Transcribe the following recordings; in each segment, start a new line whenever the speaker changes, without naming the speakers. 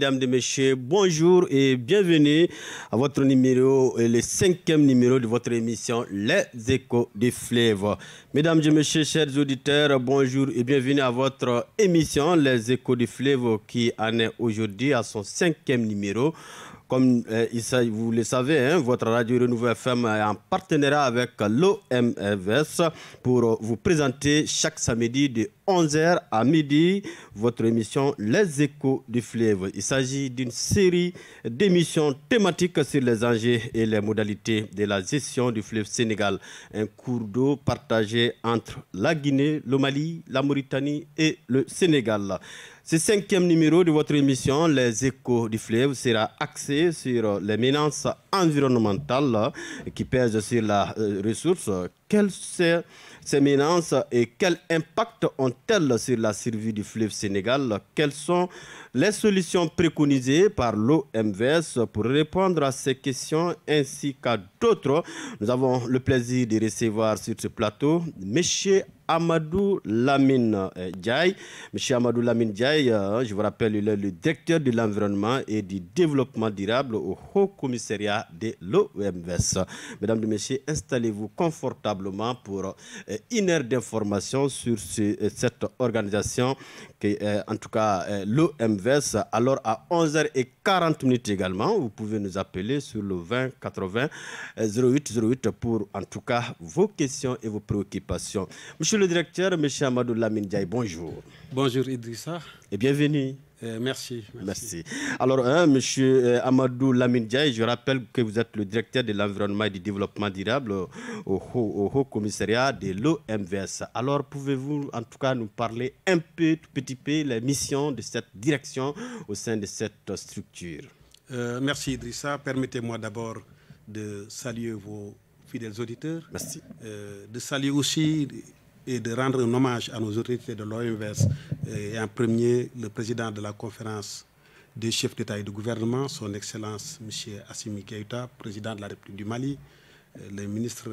Mesdames et messieurs, bonjour et bienvenue à votre numéro, le cinquième numéro de votre émission Les Échos des Fleuves. Mesdames et messieurs, chers auditeurs, bonjour et bienvenue à votre émission Les Échos des Fleuves qui en est aujourd'hui à son cinquième numéro. Comme euh, vous le savez, hein, votre radio Renouveau FM est en partenariat avec l'OMFS pour vous présenter chaque samedi de 11h à midi votre émission Les Échos du fleuve. Il s'agit d'une série d'émissions thématiques sur les enjeux et les modalités de la gestion du fleuve Sénégal, un cours d'eau partagé entre la Guinée, le Mali, la Mauritanie et le Sénégal. Ce cinquième numéro de votre émission, Les échos du fleuve, sera axé sur les menaces environnementales qui pèsent sur la euh, ressource. Quelles sont ces menaces et quel impact ont-elles sur la survie du fleuve Sénégal? Quelles sont les solutions préconisées par l'OMVS pour répondre à ces questions ainsi qu'à d'autres? Nous avons le plaisir de recevoir sur ce plateau M. Amadou Lamine euh, Diaye. Monsieur Amadou Lamine Diaye, euh, je vous rappelle, il est le directeur de l'environnement et du développement durable au Haut Commissariat de l'OMS. Mesdames et messieurs, installez-vous confortablement pour euh, une heure d'information sur cette organisation, qui est en tout cas l'OMS. Alors à 11h40 minutes également, vous pouvez nous appeler sur le 20 80 08 08 pour en tout cas vos questions et vos préoccupations. Monsieur le directeur, M. Amadou Lamine bonjour.
Bonjour Idrissa.
Et bienvenue.
Euh, merci,
merci, Alors, hein, Monsieur euh, Amadou Lamine Diaye, je rappelle que vous êtes le directeur de l'environnement et du développement durable au, Haut Commissariat de l'OMVS. Alors, pouvez-vous en tout cas nous parler un peu, tout petit peu, les missions de cette direction au sein de cette structure?
Euh, Merci Idrissa. Permettez-moi d'abord de saluer vos fidèles auditeurs.
Merci.
de saluer aussi et de rendre un hommage à nos autorités de l'OMVS et en premier le président de la conférence des chefs d'État et de gouvernement, son Excellence M. Assimi Keïta, président de la République du Mali, euh, le ministre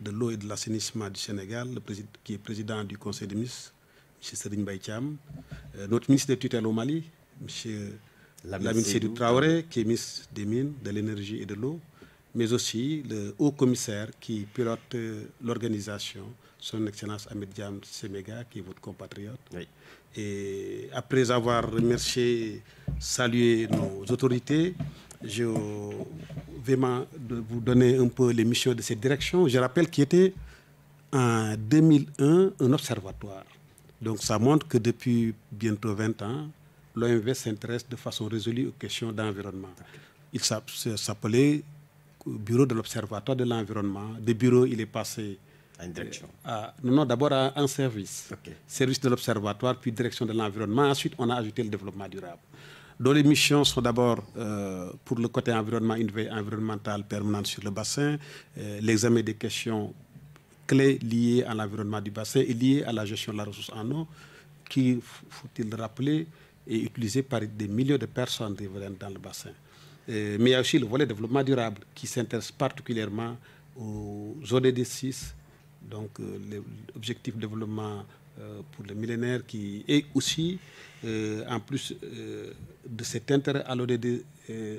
de l'eau et de l'assainissement du Sénégal, le qui est président du Conseil des ministres, M. Serine Baïtiam, euh, notre ministre de tutelle au Mali, M. Lamine Sédou Traoré, qui est ministre des Mines, de l'Énergie et de l'eau, mais aussi le haut commissaire qui pilote euh, l'organisation son Excellence Ahmed Diam Semega, qui est votre compatriote. Et après avoir remercié, salué nos autorités, je vais vous donner un peu les missions de cette direction. Je rappelle qu'il était en 2001 un observatoire. Donc ça montre que depuis bientôt 20 ans, l'OMV s'intéresse de façon résolue aux questions d'environnement. Il s'appelait Bureau de l'Observatoire de l'environnement. De bureau, il est passé
à une direction
Non, d'abord un service. Service de l'Observatoire, puis direction de l'environnement. Ensuite, on a ajouté le développement durable. dont les missions sont d'abord euh, pour le côté environnement, une veille environnementale permanente sur le bassin, euh, l'examen des questions clés liées à l'environnement du bassin et liées à la gestion de la ressource en eau, qui, faut-il le rappeler, est utilisée par des millions de personnes dans le bassin. mais il y a aussi le volet développement durable qui s'intéresse particulièrement aux ODD 6 donc euh, l'objectif de développement euh, pour le millénaire qui est aussi, euh, en plus de cet intérêt à l'ODD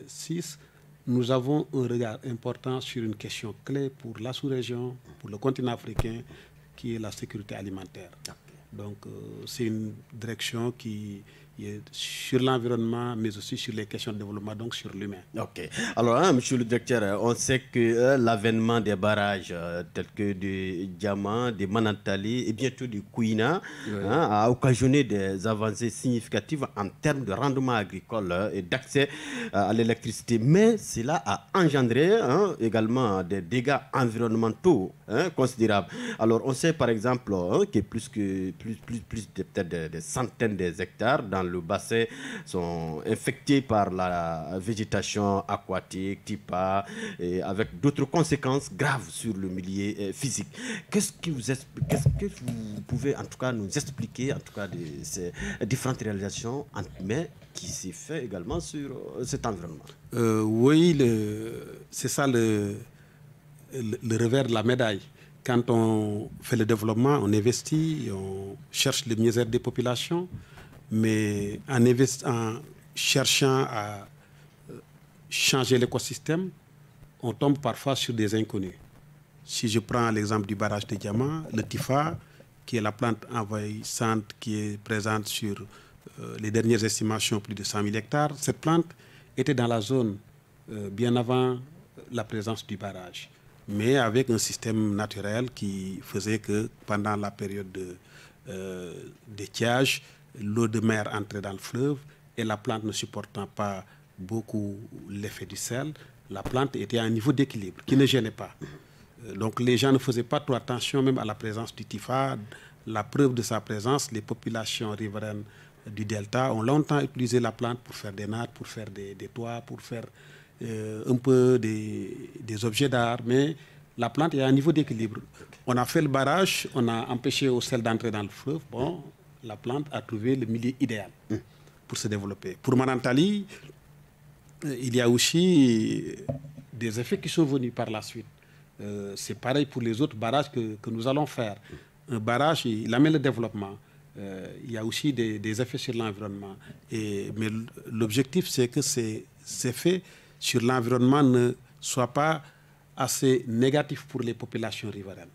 6, nous avons un regard important sur une question clé pour la sous-région, pour le continent africain, qui est la sécurité alimentaire. Donc c'est une direction qui sur l'environnement, mais aussi sur les questions de développement, donc sur l'humain.
Ok. Alors, hein, monsieur le directeur, on sait que euh, l'avènement des barrages euh, tels que du Diamant, des Manantali et bientôt du Kouina hein, a occasionné des avancées significatives en termes de rendement agricole euh, et d'accès à l'électricité. Mais cela a engendré hein, également des dégâts environnementaux considérables. Alors, on sait par exemple que plus que plus, plus, plus peut-être des, des centaines d'hectares dans le bassin sont infectés par la végétation aquatique, TIPA, et avec d'autres conséquences graves sur le milieu euh, physique. Qu'est-ce que vous, qu'est-ce que vous pouvez en tout cas nous expliquer en tout cas de ces différentes réalisations, mais qui s'est fait également sur euh, cet environnement?
Euh, Oui, c'est ça le, revers de la médaille quand on fait le développement, on investit, on cherche le mieux-être des populations, mais en, cherchant à changer l'écosystème, on tombe parfois sur des inconnus. Si je prends l'exemple du barrage de Diamant, le TIFA, qui est la plante envahissante qui est présente sur euh, les dernières estimations, plus de 100 000 hectares, cette plante était dans la zone euh, bien avant la présence du barrage, mais avec un système naturel qui faisait que pendant la période de, euh, d'étiage, l'eau de mer entrait dans le fleuve et la plante ne supportant pas beaucoup l'effet du sel, la plante était à un niveau d'équilibre qui ne gênait pas. Euh, donc les gens ne faisaient pas trop attention même à la présence du Tifa. La preuve de sa présence, les populations riveraines du delta ont longtemps utilisé la plante pour faire des nattes, pour faire des, toits, pour faire euh, un peu des, des objets d'art, mais la plante est à un niveau d'équilibre. On a fait le barrage, on a empêché au sel d'entrer dans le fleuve. Bon, la plante a trouvé le milieu idéal pour se développer. Pour Manantali, euh, il y a aussi des effets qui sont venus par la suite. Euh, c'est pareil pour les autres barrages que, nous allons faire. Un barrage, il amène le développement. Euh, il y a aussi des, des effets sur l'environnement. Mais l'objectif, c'est que ces effets sur l'environnement ne soient pas assez négatif pour les populations riveraines.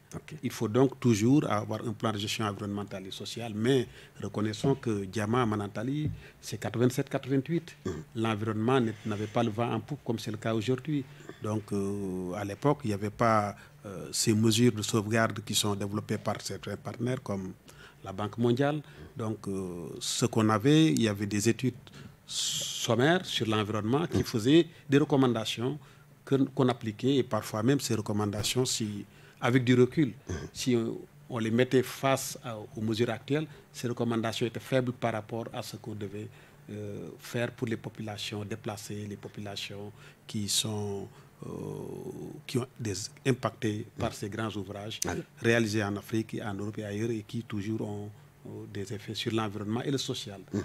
Il faut donc toujours avoir un plan de gestion environnementale et sociale, mais reconnaissons que Diama Manantali, c'est 87-88. Mmh. L'environnement n'avait pas le vent en poupe comme c'est le cas aujourd'hui. Donc euh, à l'époque, il n'y avait pas euh, ces mesures de sauvegarde qui sont développées par certains partenaires comme la Banque mondiale. Donc euh, ce qu'on avait, il y avait des études sommaires sur l'environnement qui mmh. faisaient des recommandations qu'on appliquait et parfois même ces recommandations, si, avec du recul, si on, les mettait face aux mesures actuelles, ces recommandations étaient faibles par rapport à ce qu'on devait euh, faire pour les populations déplacées, les populations qui sont euh, qui ont des impactés par ces grands ouvrages réalisés en Afrique, en Europe et ailleurs et qui toujours ont des effets sur l'environnement et le social. Mhm.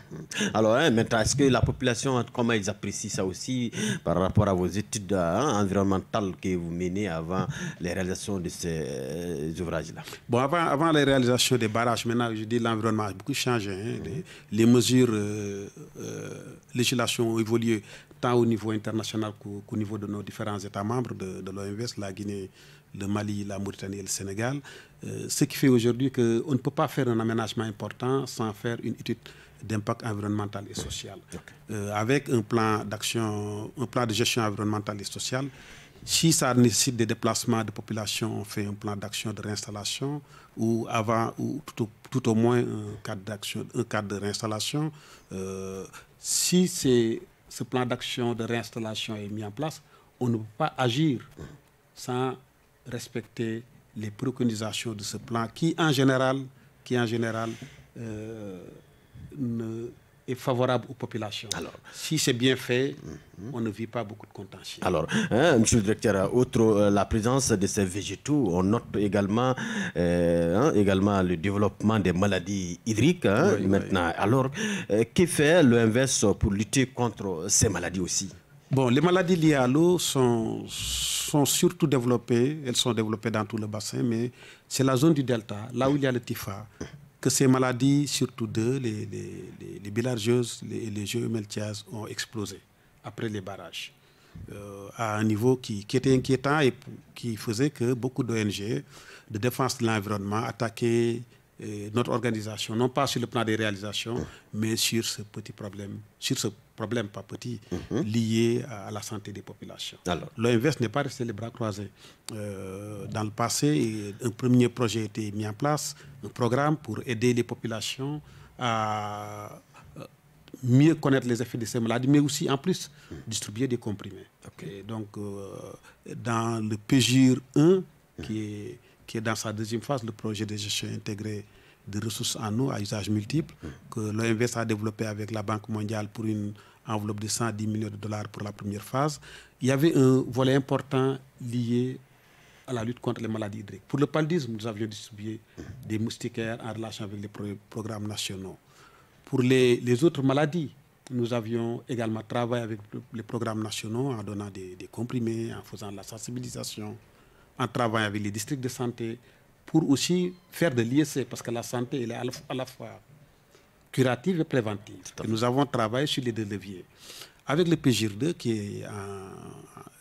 Alors, hein, maintenant, est-ce que la population, comment ils apprécient ça aussi par rapport à vos études hein, environnementales que vous menez avant les réalisations de ces euh, ouvrages-là?
Bon, avant, avant les réalisations des barrages, maintenant, je dis l'environnement a beaucoup changé. Hein. Mhm. les, mesures, euh, euh, législation ont évolué tant au niveau international qu'au niveau de nos différents États membres de, de l'OMS, la Guinée, le Mali, la Mauritanie et le Sénégal. Euh, ce qui fait aujourd'hui qu'on ne peut pas faire un aménagement important sans faire une étude d'impact environnemental et social. Euh, avec un plan d'action, un plan de gestion environnementale et sociale, si ça nécessite des déplacements de population, on fait un plan d'action de réinstallation ou avant ou tout au, moins un cadre d'action, un cadre de réinstallation. Euh, si ce plan d'action de réinstallation est mis en place, on ne peut pas agir sans respecter les préconisations de ce plan qui, en général, qui en général euh, est favorable aux populations. Alors, si c'est bien fait, on ne vit pas beaucoup de contentieux.
Alors, hein, Monsieur le Directeur, outre euh, la présence de ces végétaux, on note également, euh, hein, également le développement des maladies hydriques hein, maintenant. Alors, que fait l'OMS pour lutter contre ces maladies aussi?
Bon, les maladies liées à l'eau sont, surtout développées, elles sont développées dans tout le bassin, mais c'est la zone du delta, là où il y a le TIFA, que ces maladies, surtout deux, les, les, les, les, les ont explosé après les barrages. Euh, à un niveau qui, était inquiétant et qui faisait que beaucoup d'ONG de défense de l'environnement attaquaient notre organisation, non pas sur le plan des réalisations, mais sur ce petit problème, sur ce problème pas petit, mhm. lié à, la santé des populations. L'OMVS n'est pas resté les bras croisés. Euh, dans le passé, un premier projet a été mis en place, un programme pour aider les populations à euh, mieux connaître les effets de ces maladies, mais aussi en plus distribuer des comprimés. donc, euh, dans le PGIR 1, qui est qui est dans sa deuxième phase, le projet de gestion intégrée de ressources en eau à usage multiple, que l'OMVS a développé avec la Banque mondiale pour une enveloppe de 110 millions de dollars pour la première phase. Il y avait un volet important lié à la lutte contre les maladies hydriques. Pour le paludisme, nous avions distribué des moustiquaires en relation avec les programmes nationaux. Pour les, les, autres maladies, nous avions également travaillé avec les programmes nationaux en donnant des, des comprimés, en faisant de la sensibilisation, en travaillant avec les districts de santé pour aussi faire de l'ISC, parce que la santé, elle est à la, fois curative et préventive. nous avons travaillé sur les deux leviers. Avec le PGIR 2 qui,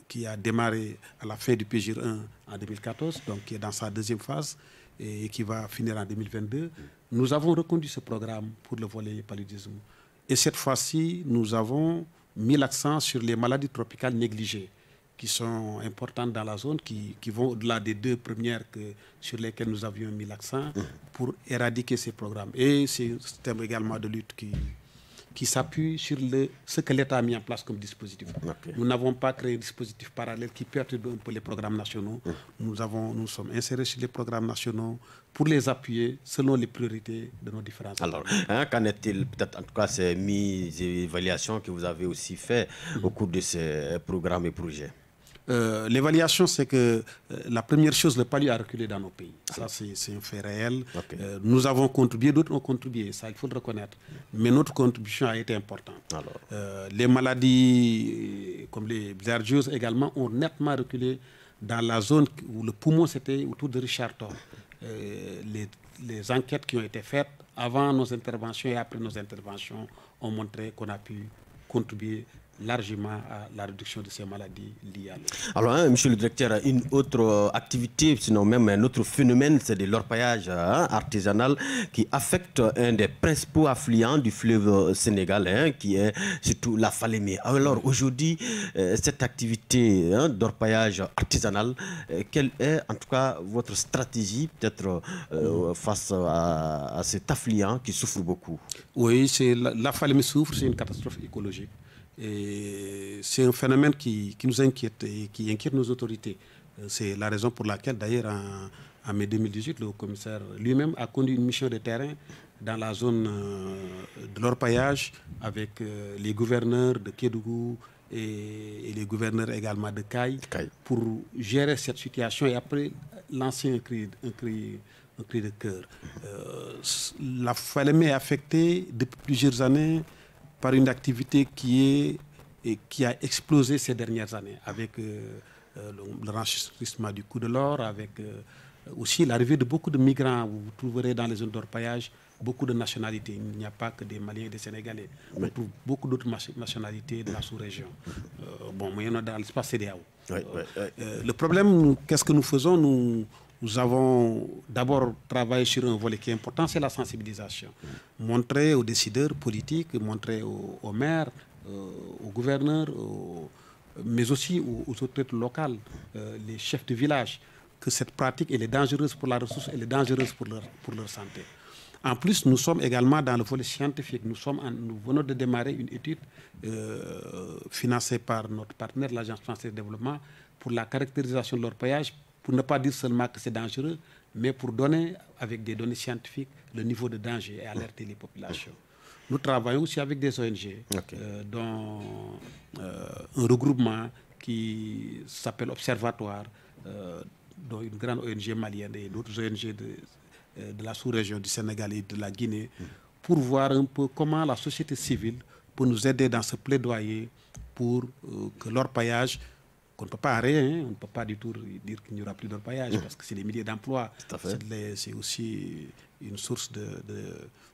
qui a démarré à la fin du PGIR 1 en 2014, donc qui est dans sa deuxième phase et qui va finir en 2022, nous avons reconduit ce programme pour le volet paludisme. Et cette fois-ci, nous avons mis l'accent sur les maladies tropicales négligées qui sont importantes dans la zone, qui, qui vont au-delà des deux premières que, sur lesquelles nous avions mis l'accent pour éradiquer ces programmes. Et c'est un système également de lutte qui, qui s'appuie sur le, ce que l'État a mis en place comme dispositif. Nous n'avons pas créé un dispositif parallèle qui perturbe un peu les programmes nationaux. Nous, avons, nous sommes insérés sur les programmes nationaux pour les appuyer selon les priorités de nos différents
Alors, hein, qu'en est-il? Peut-être en tout cas ces mises et évaluations que vous avez aussi fait au cours de ces programmes et projets
euh, l'évaluation, c'est que euh, la première chose, le palu a reculé dans nos pays. Ça, c'est un fait réel. Euh, nous avons contribué, d'autres ont contribué, ça, il faut le reconnaître. Mais notre contribution a été importante. les maladies comme les bilharzioses également ont nettement reculé dans la zone où le poumon, c'était autour de Richard Thor. Les, les enquêtes qui ont été faites avant nos interventions et après nos interventions ont montré qu'on a pu contribuer largement à la réduction de ces maladies liées à l'eau.
Alors, hein, monsieur le directeur, une autre euh, activité, sinon même un autre phénomène, c'est de l'orpaillage hein, artisanal qui affecte un des principaux affluents du fleuve sénégalais, hein, qui est surtout la Falémé. Alors, aujourd'hui, euh, cette activité d'orpaillage artisanal, euh, quelle est en tout cas votre stratégie, peut-être face à, cet affluent qui souffre beaucoup?
Oui, la, la Falémé souffre, c'est une catastrophe écologique. Et c'est un phénomène qui, nous inquiète et qui inquiète nos autorités. Euh, c'est la raison pour laquelle, d'ailleurs, en, mai 2018, le commissaire lui-même a conduit une mission de terrain dans la zone euh, de l'orpaillage avec euh, les gouverneurs de Kédougou et, les gouverneurs également de Caille pour gérer cette situation et après lancer un cri, un cri, un cri de cœur. la Falémé est affectée depuis plusieurs années par une activité qui, est, et qui a explosé ces dernières années avec euh, euh, le, renchérissement du coût de l'or, avec euh, aussi l'arrivée de beaucoup de migrants. Vous trouverez dans les zones d'orpaillage beaucoup de nationalités. Il n'y a pas que des Maliens et des Sénégalais. On trouve beaucoup d'autres nationalités de la sous-région. bon, mais il y dans l'espace CDAO. le problème, qu'est-ce que nous faisons? Nous, nous avons d'abord travaillé sur un volet qui est important, c'est la sensibilisation. Montrer aux décideurs politiques, montrer aux, maires, euh, aux gouverneurs, mais aussi aux, autorités locales, euh, les chefs de village, que cette pratique elle est dangereuse pour la ressource, elle est dangereuse pour leur, santé. En plus, nous sommes également dans le volet scientifique. Nous, venons de démarrer une étude euh, financée par notre partenaire, l'Agence française de développement, pour la caractérisation de leur paillage pour ne pas dire seulement que c'est dangereux, mais pour donner, avec des données scientifiques, le niveau de danger et alerter les populations. Nous travaillons aussi avec des ONG, euh, dont euh, un regroupement qui s'appelle Observatoire, euh, dont une grande ONG malienne et d'autres ONG de, de la sous-région du Sénégal et de la Guinée, pour voir un peu comment la société civile peut nous aider dans ce plaidoyer pour que l'orpaillage qu'on ne peut pas arrêter, hein. on ne peut pas du tout dire qu'il n'y aura plus d'orpaillage, parce que c'est des milliers d'emplois. C'est aussi une source de,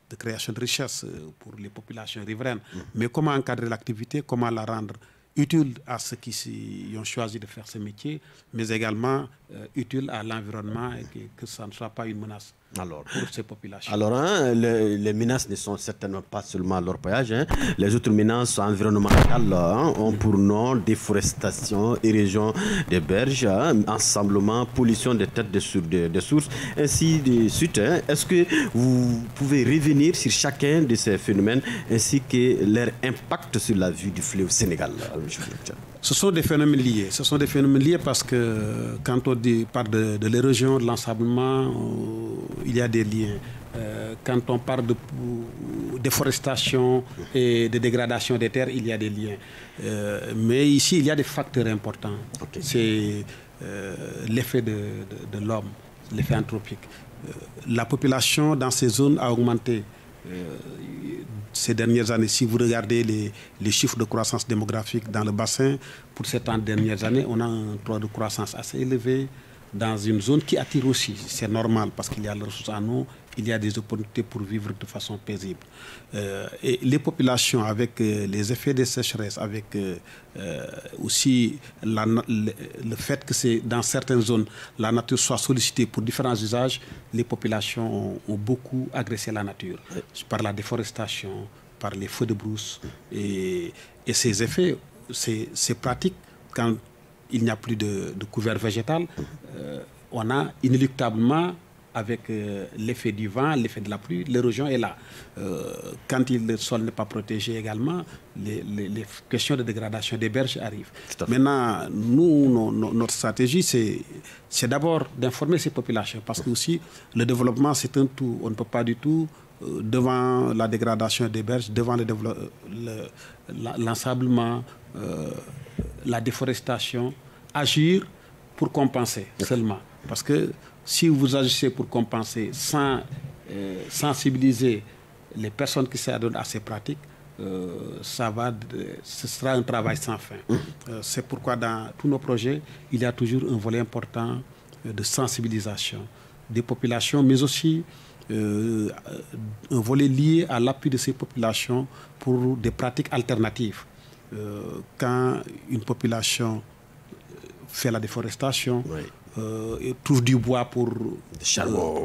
de, création de richesse euh, pour les populations riveraines. Mm. Mais comment encadrer l'activité, comment la rendre utile à ceux qui ont choisi de faire ce métier, mais également euh, utile à l'environnement et que, que ça ne soit pas une menace? Alors, pour ces populations.
Alors, hein, les, menaces ne sont certainement pas seulement l'orpaillage. Hein. Les autres menaces environnementales hein, ont pour nom déforestation, érosion des berges, ensemblement, pollution des têtes de, sources, ainsi de suite. Est-ce que vous pouvez revenir sur chacun de ces phénomènes ainsi que leur impact sur la vie du fleuve Sénégal
ce sont des phénomènes liés. Ce sont des phénomènes liés parce que quand on dit, parle de, l'érosion, de l'ensablement, euh, il y a des liens. Euh, quand on parle de déforestation et de dégradation des terres, il y a des liens. Euh, mais ici, il y a des facteurs importants. C'est l'effet de, de l'homme, l'effet anthropique. la population dans ces zones a augmenté ces dernières années, si vous regardez les, chiffres de croissance démographique dans le bassin, pour ces 30 dernières années, on a un taux de croissance assez élevé. dans une zone qui attire aussi. C'est normal parce qu'il y a les ressources en eau, il y a des opportunités pour vivre de façon paisible. Euh, et les populations, avec euh, les effets des sécheresses, avec euh, aussi le, fait que c'est dans certaines zones, la nature soit sollicitée pour différents usages, les populations ont, beaucoup agressé la nature par la déforestation, par les feux de brousse. Et, ces effets, c'est pratique quand il n'y a plus de, couvert végétal. on a inéluctablement avec euh, l'effet du vent, l'effet de la pluie, l'érosion est là. Euh, quand le sol n'est pas protégé également, les, questions de dégradation des berges arrivent. Maintenant, nous, notre stratégie, c'est d'abord d'informer ces populations, parce que aussi, le développement, c'est un tout. On ne peut pas du tout, euh, devant la dégradation des berges, devant l'ensablement, la déforestation, agir pour compenser seulement. Parce que si vous agissez pour compenser sans euh, sensibiliser les personnes qui s'adonnent à ces pratiques, euh, ça va ce sera un travail sans fin. Mmh. Euh, c'est pourquoi dans tous nos projets, il y a toujours un volet important de sensibilisation des populations, mais aussi un volet lié à l'appui de ces populations pour des pratiques alternatives. quand une population fait la déforestation, euh, trouve du bois pour
le charbon,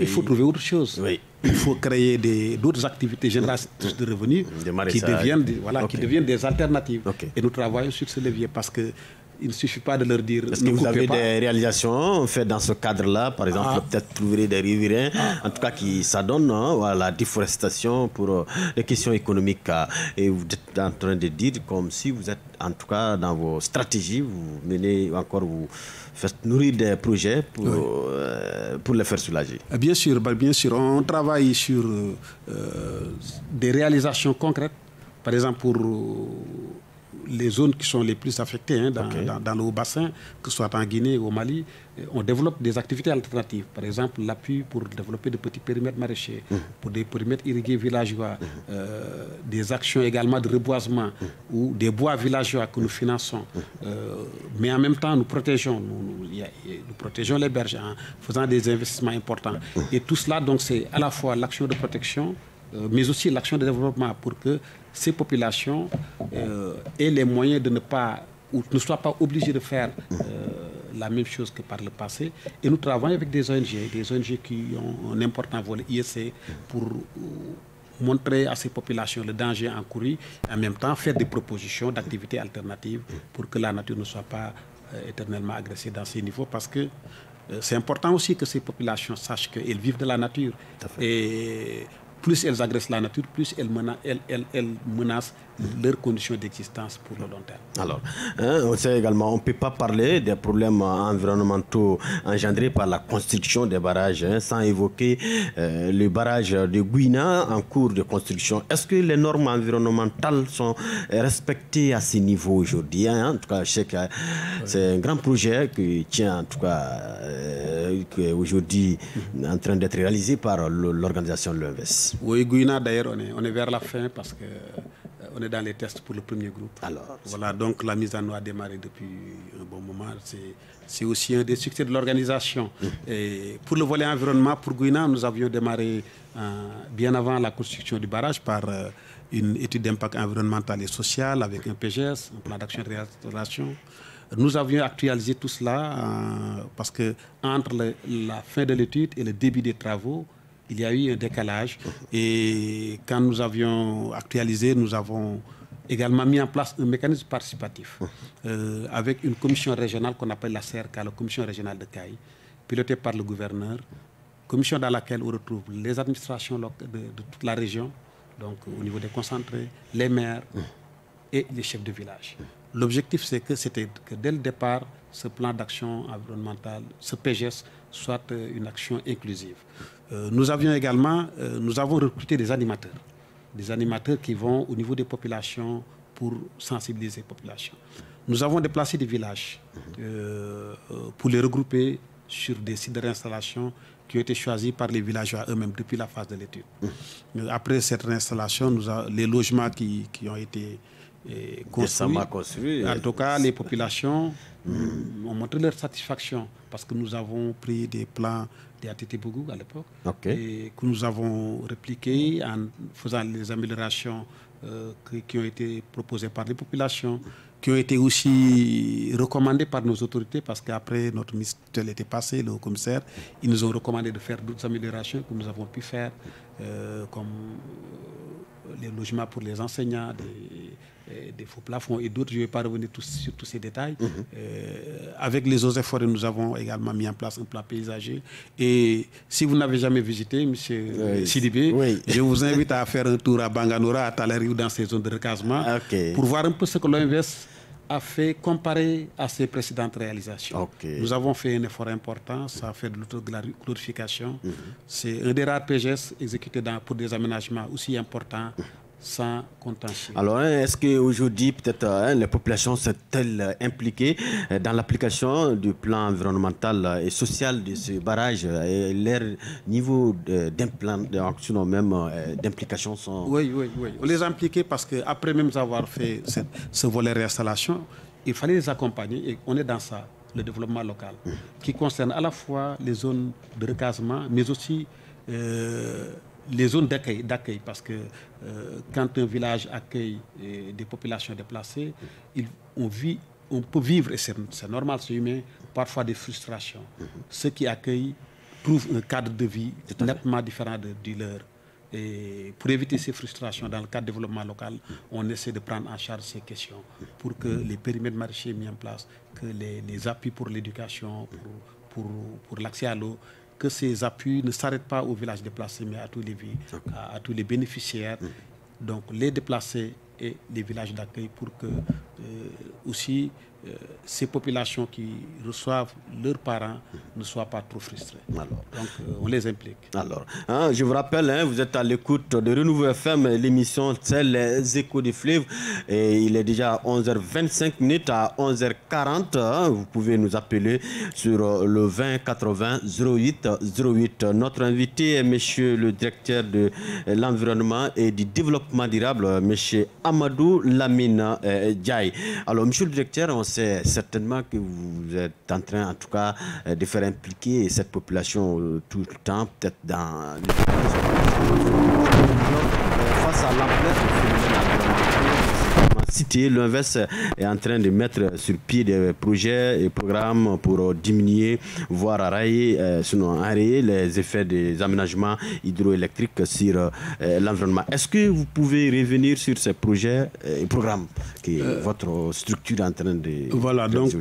il faut trouver autre chose. Il faut créer d'autres activités génératrices de revenus qui deviennent, des, voilà, qui deviennent des alternatives. Et nous travaillons sur ce levier parce que il ne suffit pas de leur dire.
Est-ce que vous avez des réalisations faites dans ce cadre-là Par exemple, ah. peut-être trouver des riverains, ah. en tout cas qui s'adonnent hein, à la déforestation pour euh, les questions économiques. Euh, et vous êtes en train de dire comme si vous êtes, en tout cas, dans vos stratégies, vous menez encore, vous faites nourrir des projets pour, euh, pour les faire soulager.
Ah, bien sûr, bah, bien sûr. On travaille sur des réalisations concrètes. Par exemple, pour les zones qui sont les plus affectées hein, dans, le haut bassin, que ce soit en Guinée ou au Mali, euh, on développe des activités alternatives. Par exemple, l'appui pour développer de petits périmètres maraîchers, mmh. pour des périmètres irrigués villageois, mmh. euh, des actions également de reboisement mmh. ou des bois villageois que nous finançons. Euh, mais en même temps, nous protégeons, nous, nous protégeons les berges en faisant des investissements importants. Et tout cela, donc, c'est à la fois l'action de protection, mais aussi l'action de développement pour que ces populations euh, aient les moyens de ne pas ou ne soient pas obligées de faire euh, la même chose que par le passé. Et nous travaillons avec des ONG, des ONG qui ont un important volet ISC pour euh, montrer à ces populations le danger encouru et en même temps faire des propositions d'activités alternatives pour que la nature ne soit pas éternellement agressée dans ces niveaux parce que c'est important aussi que ces populations sachent qu'elles vivent de la nature. Et plus elles agressent la nature, plus elles, menacent, leurs conditions d'existence pour le long terme.
Alors, hein, on sait également, on ne peut pas parler des problèmes environnementaux engendrés par la construction des barrages hein, sans évoquer euh, le barrage de Guina en cours de construction. Est-ce que les normes environnementales sont respectées à ce niveau aujourd'hui hein? En tout cas, je sais que c'est un grand projet qui tient, en tout cas, euh, aujourd'hui en train d'être réalisé par l'organisation de
Guyana, d'ailleurs, on est, on est vers la fin parce que euh, on est dans les tests pour le premier groupe.
Alors,
voilà, donc la mise en eau a démarré depuis un bon moment. C'est aussi un des succès de l'organisation. Mmh. Et pour le volet environnement, pour Guyana, nous avions démarré euh, bien avant la construction du barrage par euh, une étude d'impact environnemental et social avec un PGS, un plan d'action de restauration. Nous avions actualisé tout cela parce que entre la fin de l'étude et le début des travaux, il y a eu un décalage. Et quand nous avions actualisé, nous avons également mis en place un mécanisme participatif euh, avec une commission régionale qu'on appelle la CRK, la commission régionale de CAI, pilotée par le gouverneur, commission dans laquelle on retrouve les administrations de, de toute la région, donc au niveau des concentrés, les maires et les chefs de village. L'objectif, c'est que c'était que dès le départ, ce plan d'action environnementale, ce PGS, soit une action inclusive. Euh, nous avions également, euh, nous avons recruté des animateurs, des animateurs qui vont au niveau des populations pour sensibiliser les populations. Nous avons déplacé des villages euh, pour les regrouper sur des sites de réinstallation qui ont été choisis par les villageois eux-mêmes depuis la phase de l'étude. Après cette réinstallation, nous les logements qui, qui, ont été construit. En tout cas, les populations ont montré leur satisfaction parce que nous avons pris des plans des ATT Bougou à l'époque. Et que nous avons répliqués en faisant les améliorations euh, qui ont été proposées par les populations, qui ont été aussi recommandées par nos autorités parce qu'après notre ministère était passé, le commissaire, ils nous ont recommandé de faire d'autres améliorations que nous avons pu faire, euh, comme euh, les logements pour les enseignants, des, des faux plafonds et d'autres. Je ne vais pas revenir sur tous ces détails. Mhm. Euh, avec les eaux et forêts, nous avons également mis en place un plan paysager. Et si vous n'avez jamais visité, M. Sidibé, je vous invite à faire un tour à Banganora, à Talariou, dans ces zones de recasement, pour voir un peu ce que l'OMVS a fait comparé à ses précédentes réalisations. Nous avons fait un effort important, ça a fait de l'autoglorification. Mhm. C'est un des rares PGS exécutés dans, pour des aménagements aussi importants sans contentieux.
Alors, hein, est-ce qu'aujourd'hui, peut-être, hein, les populations sont-elles impliquées euh, dans l'application du plan environnemental et social de ce barrage? Et leur niveau d'implantation, même euh, d'implication sont...
Oui, oui, oui. On les a impliqués parce qu'après même avoir fait ce volet réinstallation, il fallait les accompagner et on est dans ça, le développement local, mmh. qui concerne à la fois les zones de recasement, mais aussi... Euh, les zones d'accueil, parce que euh, quand un village accueille euh, des populations déplacées, on, vit, on peut vivre, et c'est normal, c'est humain, parfois des frustrations. Mhm. Ceux qui accueillent trouvent un cadre de vie nettement différent de, du leur. Et pour éviter ces frustrations dans le cadre du développement local, on essaie de prendre en charge ces questions pour que les périmètres maraîchers mis en place, que les, appuis pour l'éducation, pour, pour, pour l'accès à l'eau, que ces appuis ne s'arrêtent pas aux villages déplacés, mais à tous les, à, tous les bénéficiaires, donc les déplacés et les villages d'accueil pour que euh, aussi euh, ces populations qui reçoivent leurs parents ne soient pas trop frustrées. Donc, euh, on les implique.
Alors, hein, je vous rappelle, hein, vous êtes à l'écoute de Renouveau FM, l'émission C'est les échos des fleuves. Et il est déjà 11h25 minutes à 11h40. Hein, vous pouvez nous appeler sur euh, le 20 80 08 08. Notre invité est monsieur le directeur de l'environnement et du développement durable, monsieur Amadou Lamina Djaï. Alors, monsieur le directeur, on c'est certainement que vous êtes en train, en tout cas, euh, de faire impliquer cette population euh, tout le temps, peut-être dans face à l'ampleur cité, l'Invest est en train de mettre sur pied des projets et programmes pour diminuer, voire arrêter, euh, sinon les effets des aménagements hydroélectriques sur euh, l'environnement. Est-ce que vous pouvez revenir sur ces projets et programmes que votre structure est en train de...
Voilà, donc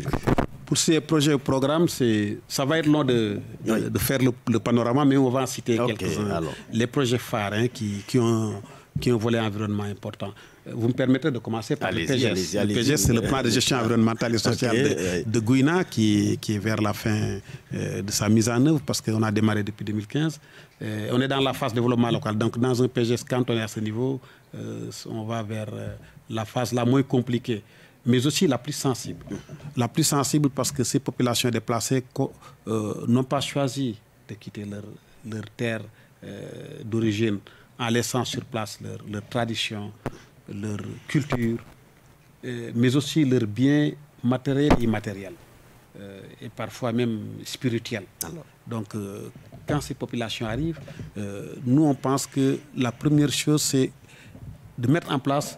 pour ces projets et programmes, ça va être long de, de, faire le, panorama, mais on va en citer quelques-uns. Les projets phares hein, qui, qui, ont, qui ont un volet environnement important. Vous me permettez de commencer par le PGS. le PGS, c'est le plan de gestion environnementale et sociale de, Gouina qui, qui, est vers la fin euh, de sa mise en œuvre parce qu'on a démarré depuis 2015. Euh, on est dans la phase développement local. Donc, dans un PGS, quand on est à ce niveau, euh, on va vers la phase la moins compliquée, mais aussi la plus sensible. La plus sensible parce que ces populations déplacées n'ont pas choisi de quitter leur, leur terre d'origine en laissant sur place leur, leur tradition, leur culture, euh, mais aussi leurs biens matériels et immatériels, euh, et parfois même spirituels. Donc, euh, quand ces populations arrivent, nous, on pense que la première chose, c'est de mettre en place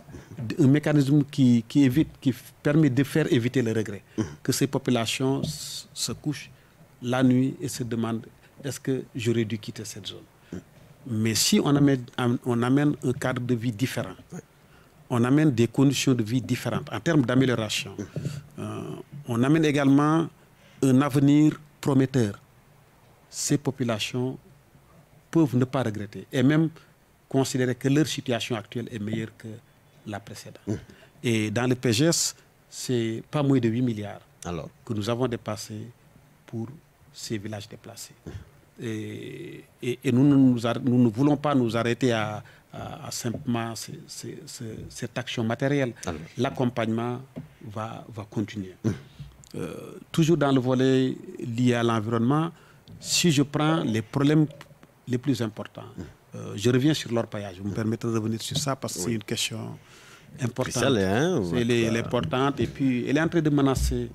un mécanisme qui, qui, évite, qui permet de faire éviter le regret. Mmh. Que ces populations se couchent la nuit et se demandent est-ce que j'aurais dû quitter cette zone? Mmh. Mais si on amène, on amène un cadre de vie différent, on amène des conditions de vie différentes en termes d'amélioration. Euh, on amène également un avenir prometteur. Ces populations peuvent ne pas regretter et même considérer que leur situation actuelle est meilleure que la précédente. Et dans le PGS, c'est pas moins de 8 milliards Alors. que nous avons dépassé pour ces villages déplacés. Et, nous, nous, ne voulons pas nous arrêter à, à, simplement cette action matérielle. L'accompagnement va, va continuer. Hum. Euh, toujours dans le volet lié à l'environnement, si je prends les problèmes les plus importants, hum. euh, je reviens sur l'orpaillage. Vous me permettez de revenir sur ça parce que c'est une question importante.
Hein,
elle est importante et puis elle est en train de menacer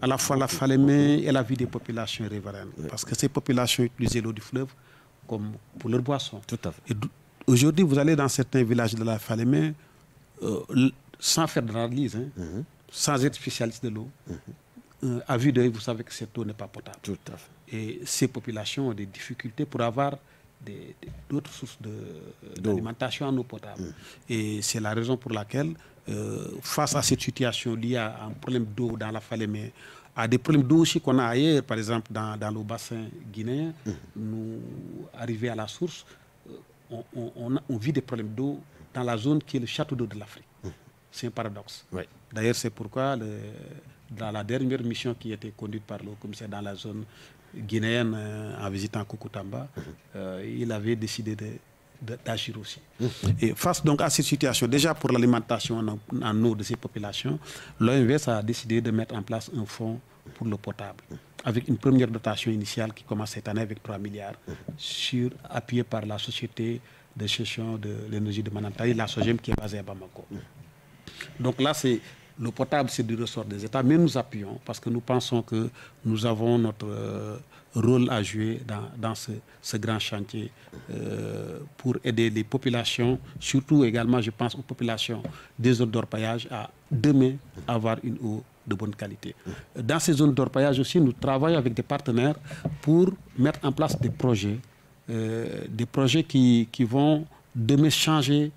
à la fois la Falémé et la vie des populations riveraines. Parce que ces populations utilisent l'eau du fleuve comme pour leur boisson.
Tout à fait.
Aujourd'hui, vous allez dans certains villages de la Falémé, euh, sans faire de l'analyse, hein, mhm. sans être spécialiste de l'eau. Mhm. Euh, à vue d'œil, vous savez que cette eau n'est pas potable.
Tout à fait.
Et ces populations ont des difficultés pour avoir d'autres sources d'alimentation en eau potable. Mhm. Et c'est la raison pour laquelle, euh, face à cette situation liée à un problème d'eau dans la Falémé, à des problèmes d'eau aussi qu'on a ailleurs, par exemple dans, dans le bassin guinéen, nous, arriver à la source, on, vit des problèmes d'eau dans la zone qui est le château d'eau de l'Afrique. C'est un paradoxe. D'ailleurs, c'est pourquoi dans la dernière mission qui a été conduite par le commissaire dans la zone guinéenne euh, en visitant Kukutamba, euh, il avait décidé d'agir aussi. Et face donc à cette situation, déjà pour l'alimentation en, en, eau de ces populations, l'OMVS a décidé de mettre en place un fonds pour l'eau potable avec une première dotation initiale qui commence cette année avec 3 milliards, sur, appuyée par la société de gestion de l'énergie de Manantari, la SOGEM, qui est basée à Bamako. Donc là, c'est le potable, c'est du ressort des États, mais nous appuyons parce que nous pensons que nous avons notre euh, rôle à jouer dans, ce, grand chantier euh, pour aider les populations, surtout également, je pense aux populations des zones d'orpaillage, à demain avoir une eau de bonne qualité. Dans ces zones d'orpaillage aussi, nous travaillons avec des partenaires pour mettre en place des projets, euh, des projets qui, qui vont demain changer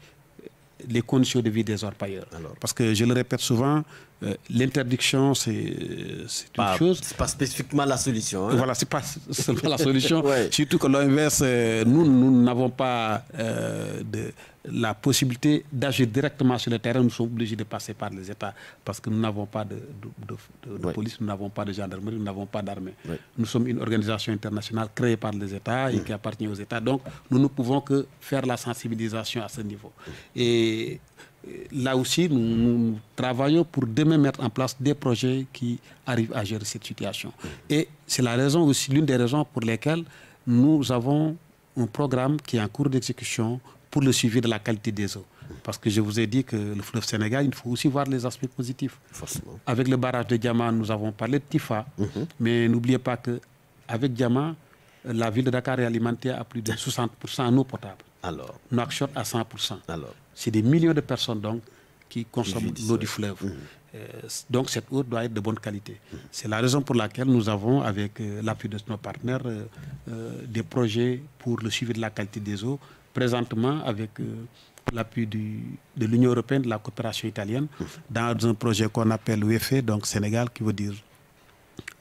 les conditions de vie des orpailleurs. Parce que je le répète souvent, euh, l'interdiction, c'est une chose.
C'est pas spécifiquement la solution.
Voilà, Voilà, c'est pas seulement la solution. Surtout que l'inverse, euh, nous, nous n'avons pas de la possibilité d'agir directement sur le terrain, nous sommes obligés de passer par les États parce que nous n'avons pas de, police, nous n'avons pas de gendarmerie, nous n'avons pas d'armée. Nous sommes une organisation internationale créée par les États et qui appartient aux États. Donc, nous ne pouvons que faire la sensibilisation à ce niveau. Et là aussi, nous, travaillons pour demain mettre en place des projets qui arrivent à gérer cette situation. Et c'est la raison aussi, l'une des raisons pour lesquelles nous avons un programme qui est en cours d'exécution pour le suivi de la qualité des eaux. Parce que je vous ai dit que le fleuve Sénégal, il faut aussi voir les aspects positifs. Avec le barrage de Diamant, nous avons parlé de Tifa, mhm. mais n'oubliez pas qu'avec Diamant, la ville de Dakar est alimentée à plus de 60% en eau potable.
Alors
Nouakchott à 100%. Alors C'est des millions de personnes donc qui consomment l'eau du fleuve. Mhm. Euh, donc cette eau doit être de bonne qualité. Mhm. C'est la raison pour laquelle nous avons, avec euh, l'appui de nos partenaires, euh, des projets pour le suivi de la qualité des eaux présentement avec euh, l'appui de l'Union européenne, de la coopération italienne, dans un projet qu'on appelle UEFE, donc Sénégal, qui veut dire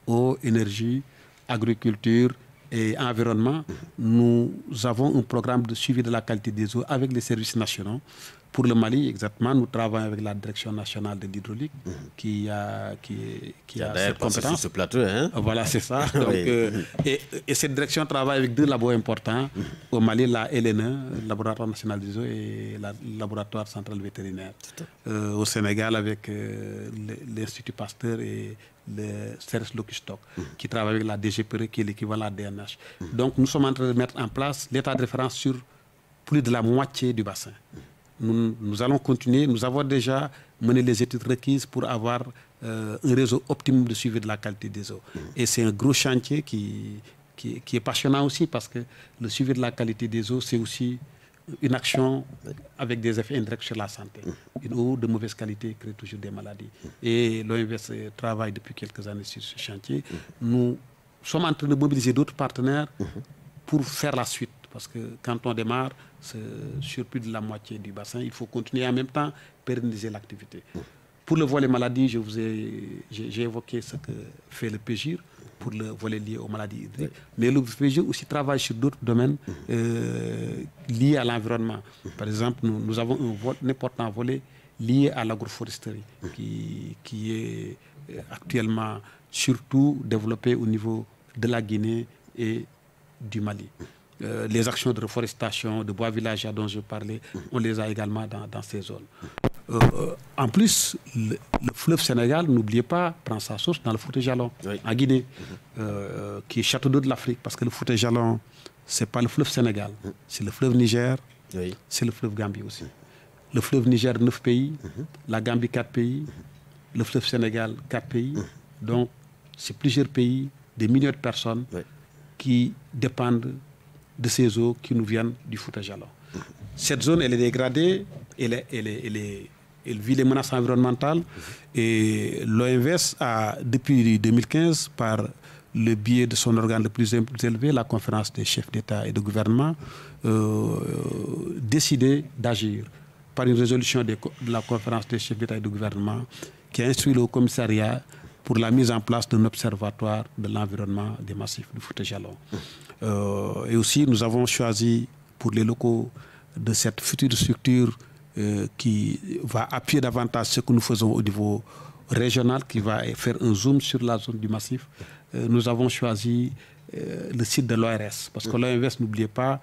eau, énergie, agriculture et environnement. Nous avons un programme de suivi de la qualité des eaux avec les services nationaux pour le Mali, exactement, nous travaillons avec la Direction nationale de l'hydraulique mhm. qui a, qui, qui a cette compétence. Sur
ce plateau, hein?
Voilà, c'est ça. Euh, et, cette direction travaille avec deux labos importants. Mhm. Au Mali, la LNE, le Laboratoire national des eaux, et le Laboratoire central vétérinaire. Euh, au Sénégal, avec euh, l'Institut Pasteur et le CERS Locustoc, mhm. qui travaille avec la DGPR, qui est l'équivalent à DNH. Donc, nous sommes en train de mettre en place l'état de référence sur plus de la moitié du bassin nous, allons continuer. Nous avons déjà mené les études requises pour avoir euh, un réseau optimum de suivi de la qualité des eaux. Et c'est un gros chantier qui, qui, est passionnant aussi parce que le suivi de la qualité des eaux, c'est aussi une action avec des effets indirects sur la santé. Une eau de mauvaise qualité crée toujours des maladies. Et l'OMS travaille depuis quelques années sur ce chantier. Nous sommes en train de mobiliser d'autres partenaires pour faire la suite. Parce que quand on démarre sur plus de la moitié du bassin, il faut continuer en même temps pérenniser l'activité. Pour le volet maladie, je vous ai, j'ai évoqué ce que fait le PGIR pour le volet lié aux maladies hydriques. Mais le PGIR aussi travaille sur d'autres domaines euh, liés à l'environnement. Par exemple, nous, avons un, important volet lié à l'agroforesterie qui, qui est euh, actuellement surtout développé au niveau de la Guinée et du Mali. Euh, les actions de reforestation, de bois villageois dont je parlais, on les a également dans, ces zones. Euh, euh, en plus, le, fleuve Sénégal, n'oubliez pas, prend sa source dans le Fouté Jalon, en Guinée, qui est château d'eau de l'Afrique, parce que le Fouté Jalon, ce n'est pas le fleuve Sénégal, c'est le fleuve Niger, c'est le fleuve Gambie aussi. le fleuve Niger, 9 pays, la Gambie, 4 pays, le fleuve Sénégal, 4 pays. Donc, c'est plusieurs pays, des millions de personnes qui dépendent de ces eaux qui nous viennent du Fouta Jalon. Cette zone, elle est dégradée, elle, vit les menaces environnementales et l'OMVS a, depuis 2015, par le biais de son organe le plus élevé, la conférence des chefs d'État et de gouvernement, euh, décidé d'agir par une résolution de, la conférence des chefs d'État et de gouvernement qui a instruit le commissariat pour la mise en place d'un observatoire de l'environnement des massifs du Fouta Jalon. Euh, et aussi, nous avons choisi pour les locaux de cette future structure euh, qui va appuyer davantage ce que nous faisons au niveau régional, qui va faire un zoom sur la zone du massif. Euh, nous avons choisi le site de l'ORS, parce que l'OMS, n'oubliez pas,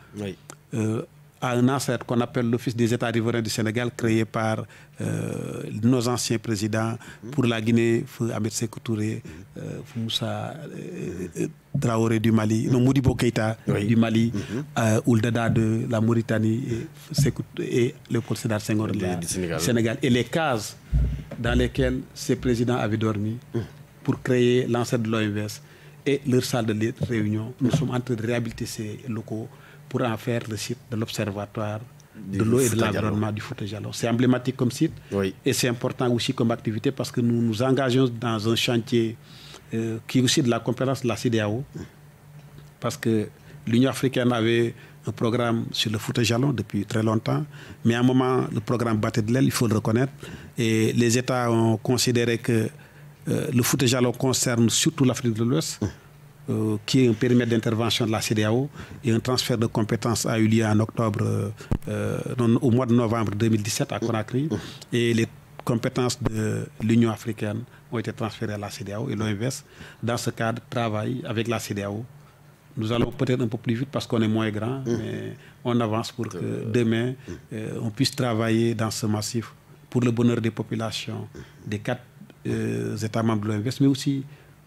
a un ancêtre qu'on appelle l'Office des États riverains du Sénégal, créé par euh, nos anciens présidents pour la Guinée, Fou Ahmed Sekou Touré, euh, Moussa euh, Traoré du Mali, non, Modibo Keïta du Mali, mm Ouldada de la Mauritanie et, et Léopold Sédar Senghor du Sénégal. Sénégal. Et les cases dans lesquelles ces présidents avaient dormi pour créer l'ancêtre de l'OMS et leur salle de réunion. Nous sommes en train de réhabiliter ces locaux pour en faire le site de l'Observatoire de l'eau et de l'environnement du Fouta C'est emblématique comme site. Et c'est important aussi comme activité parce que nous nous engageons dans un chantier euh, qui est aussi de la compétence de la CDAO parce que l'Union africaine avait un programme sur le Fouta Jalon depuis très longtemps, mais à un moment, le programme battait de l'aile, il faut le reconnaître, et les États ont considéré que euh, le Fouta Jalon concerne surtout l'Afrique de l'Ouest. Euh, qui est un périmètre d'intervention de la CDAO et un transfert de compétences a eu lieu en octobre, euh, au mois de novembre 2017 à Conakry. Et les compétences de l'Union africaine ont été transférées à la CDAO et l'OMS dans ce cadre travaille avec la CDAO. Nous allons peut-être un peu plus vite parce qu'on est moins grand, mais on avance pour que demain euh, on puisse travailler dans ce massif pour le bonheur des populations des quatre États membres de l'OMS, mais aussi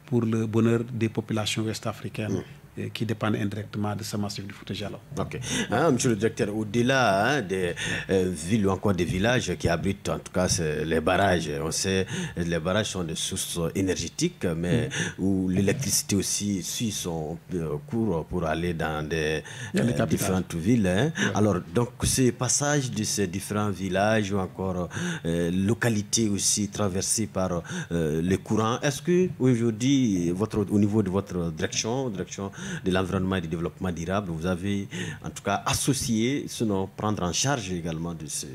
pour le bonheur des populations ouest-africaines mm. Qui dépendent indirectement de ce massif du Fouta Jalon.
Ok. Hein, monsieur le directeur, au-delà hein, des euh, villes ou encore des villages qui abritent en tout cas les barrages, on sait les barrages sont des sources énergétiques, mais mm. où l'électricité aussi suit son euh, cours pour aller dans des euh, différentes villes. Hein. Alors, donc, ce passage de ces différents villages ou encore localités aussi traversées par les courants, est-ce que aujourd'hui votre, au niveau de votre direction, direction de l'environnement et du développement durable, vous avez en tout cas associé, sinon prendre en charge également de ce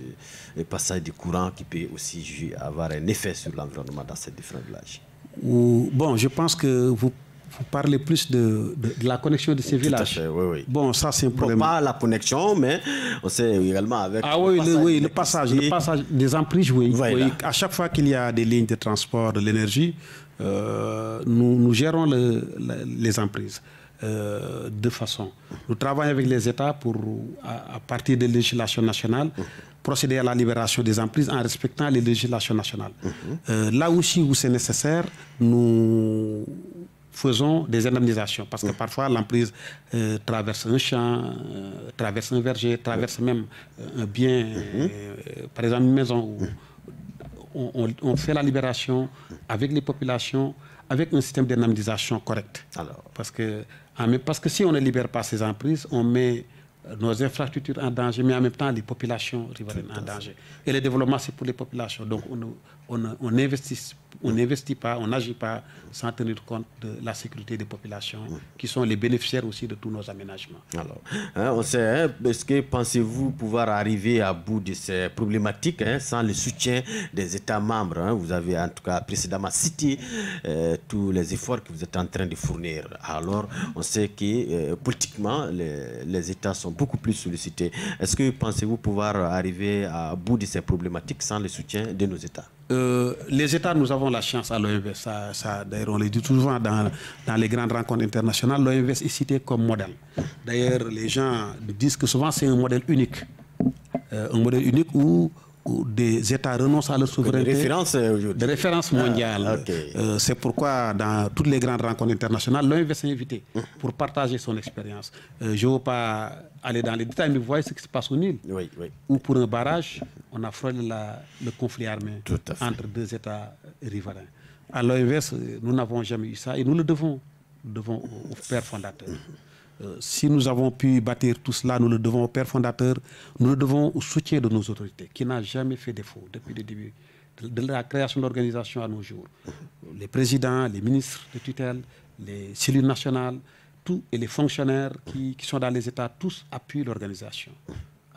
passage du courant qui peut aussi avoir un effet sur l'environnement dans ces différents villages
Bon, je pense que vous vous parlez plus de, la connexion de ces villages.
oui, oui.
Bon, ça c'est un problème.
pas la connexion, mais on sait également avec.
Ah oui, le, oui, le passage, le passage des emprises, oui. À chaque fois qu'il y a des lignes de transport de l'énergie, euh, nous, gérons les emprises. Euh, de façon. Nous travaillons avec les États pour, à, partir des législations nationales, procéder à la libération des emprises en respectant les législations nationales. Euh, là aussi où c'est nécessaire, nous faisons des indemnisations parce que parfois l'emprise traverse un champ, traverse un verger, traverse même un bien, par exemple une maison où on, fait la libération avec les populations, avec un système d'indemnisation correct. Alors. Parce, que, parce que si on ne libère pas ces emprises, on met nos infrastructures en danger, mais en même temps les populations riveraines en danger. Et le développement, c'est pour les populations. Donc on n'investit on n'investit pas, on n'agit pas sans tenir compte de la sécurité des populations qui sont les bénéficiaires aussi de tous nos aménagements.
Alors, hein, on sait, hein, est-ce que pensez-vous pouvoir arriver à bout de ces problématiques hein, sans le soutien des États membres Vous avez en tout cas précédemment cité euh, tous les efforts que vous êtes en train de fournir. Alors, on sait que euh, politiquement, les, les, États sont beaucoup plus sollicités. Est-ce que pensez-vous pouvoir arriver à bout de ces problématiques sans le soutien de nos États?
Euh, les États, nous avons la chance à l'OMVS. Ça, D'ailleurs, on le dit toujours dans, les grandes rencontres internationales. L'OMVS est cité comme modèle. D'ailleurs, les gens disent que souvent c'est un modèle unique. Euh, un modèle unique où où des États renoncent à leur souveraineté.
De référence
euh, De référence ah, mondiale. Euh, c'est pourquoi dans toutes les grandes rencontres internationales, l'OMV s'est invité pour partager son expérience. Euh, je ne veux pas aller dans les détails, mais vous voyez ce qui se passe au Nil. Oui, oui. Où pour un barrage, on a frôlé le conflit armé entre deux États riverains. À l'OMVS, nous n'avons jamais eu ça et nous le devons, devons aux pères fondateurs. Euh, si nous avons pu bâtir tout cela, nous le devons au Père fondateur, nous le devons au soutien de nos autorités, qui n'a jamais fait défaut depuis le début de la création de l'organisation à nos jours. Les présidents, les ministres de tutelle, les cellules nationales, tous et les fonctionnaires qui, sont dans les États, tous appuient l'organisation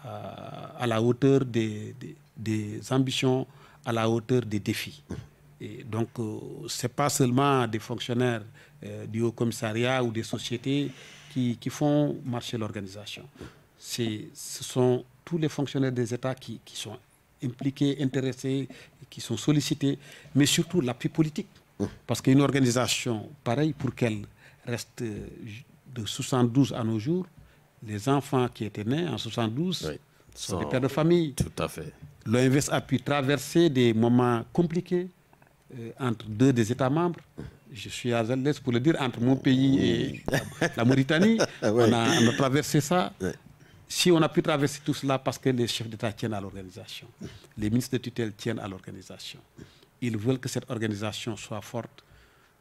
euh, à la hauteur des, ambitions, à la hauteur des défis. Et donc, euh, ce n'est pas seulement des fonctionnaires du Haut Commissariat ou des sociétés qui, font marcher l'organisation. Ce sont tous les fonctionnaires des États qui, sont impliqués, intéressés, qui sont sollicités, mais surtout l'appui politique. Parce qu'une organisation pareille, pour qu'elle reste de 72 à nos jours, les enfants qui étaient nés en 72 sont, des pères de famille.
Tout à fait.
L'OMVS a pu traverser des moments compliqués euh, entre deux des États membres je suis à l'aise pour le dire, entre mon pays et la Mauritanie. on, a, traversé ça. Si on a pu traverser tout cela parce que les chefs d'État tiennent à l'organisation, les ministres de tutelle tiennent à l'organisation, ils veulent que cette organisation soit forte,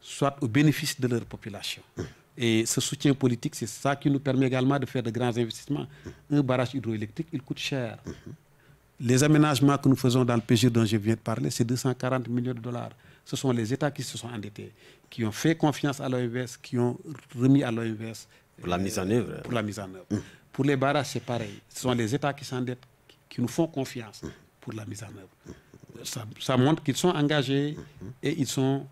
soit au bénéfice de leur population. Et ce soutien politique, c'est ça qui nous permet également de faire de grands investissements. Un barrage hydroélectrique, il coûte cher. Les aménagements que nous faisons dans le PG dont je viens de parler, c'est 240 millions de dollars ce sont les États qui se sont endettés, qui ont fait confiance à l'OMS, qui ont remis à l'OMS.
Pour la mise en œuvre.
Pour la mise en œuvre. Pour les barrages, c'est pareil. Ce sont les États qui s'endettent, qui nous font confiance pour la mise en œuvre. Ça, montre qu'ils sont engagés et ils, sont,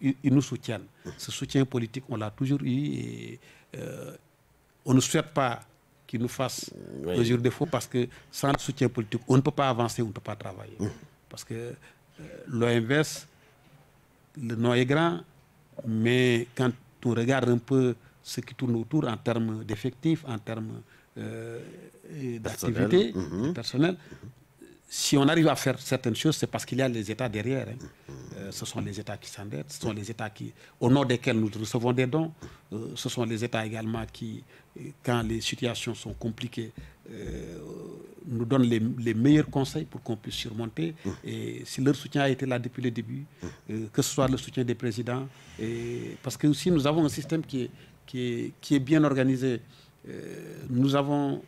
ils, nous soutiennent. Ce soutien politique, on l'a toujours eu et euh, on ne souhaite pas qu'ils nous fassent oui. jour défaut parce que sans soutien politique, on ne peut pas avancer, on ne peut pas travailler. Parce que euh, l'OMS le nom est grand, mais quand on regarde un peu ce qui tourne autour en termes d'effectifs, en termes euh, d'activité personnelle, mhm. Si on arrive à faire certaines choses, c'est parce qu'il y a les États derrière. Hein. Euh, ce sont les États qui s'endettent, ce sont les États qui, au nom desquels nous recevons des dons, euh, ce sont les États également qui, quand les situations sont compliquées, euh, nous donnent les, meilleurs conseils pour qu'on puisse surmonter. Et si leur soutien a été là depuis le début, que ce soit le soutien des présidents, parce que aussi nous avons un système qui est, bien organisé. nous avons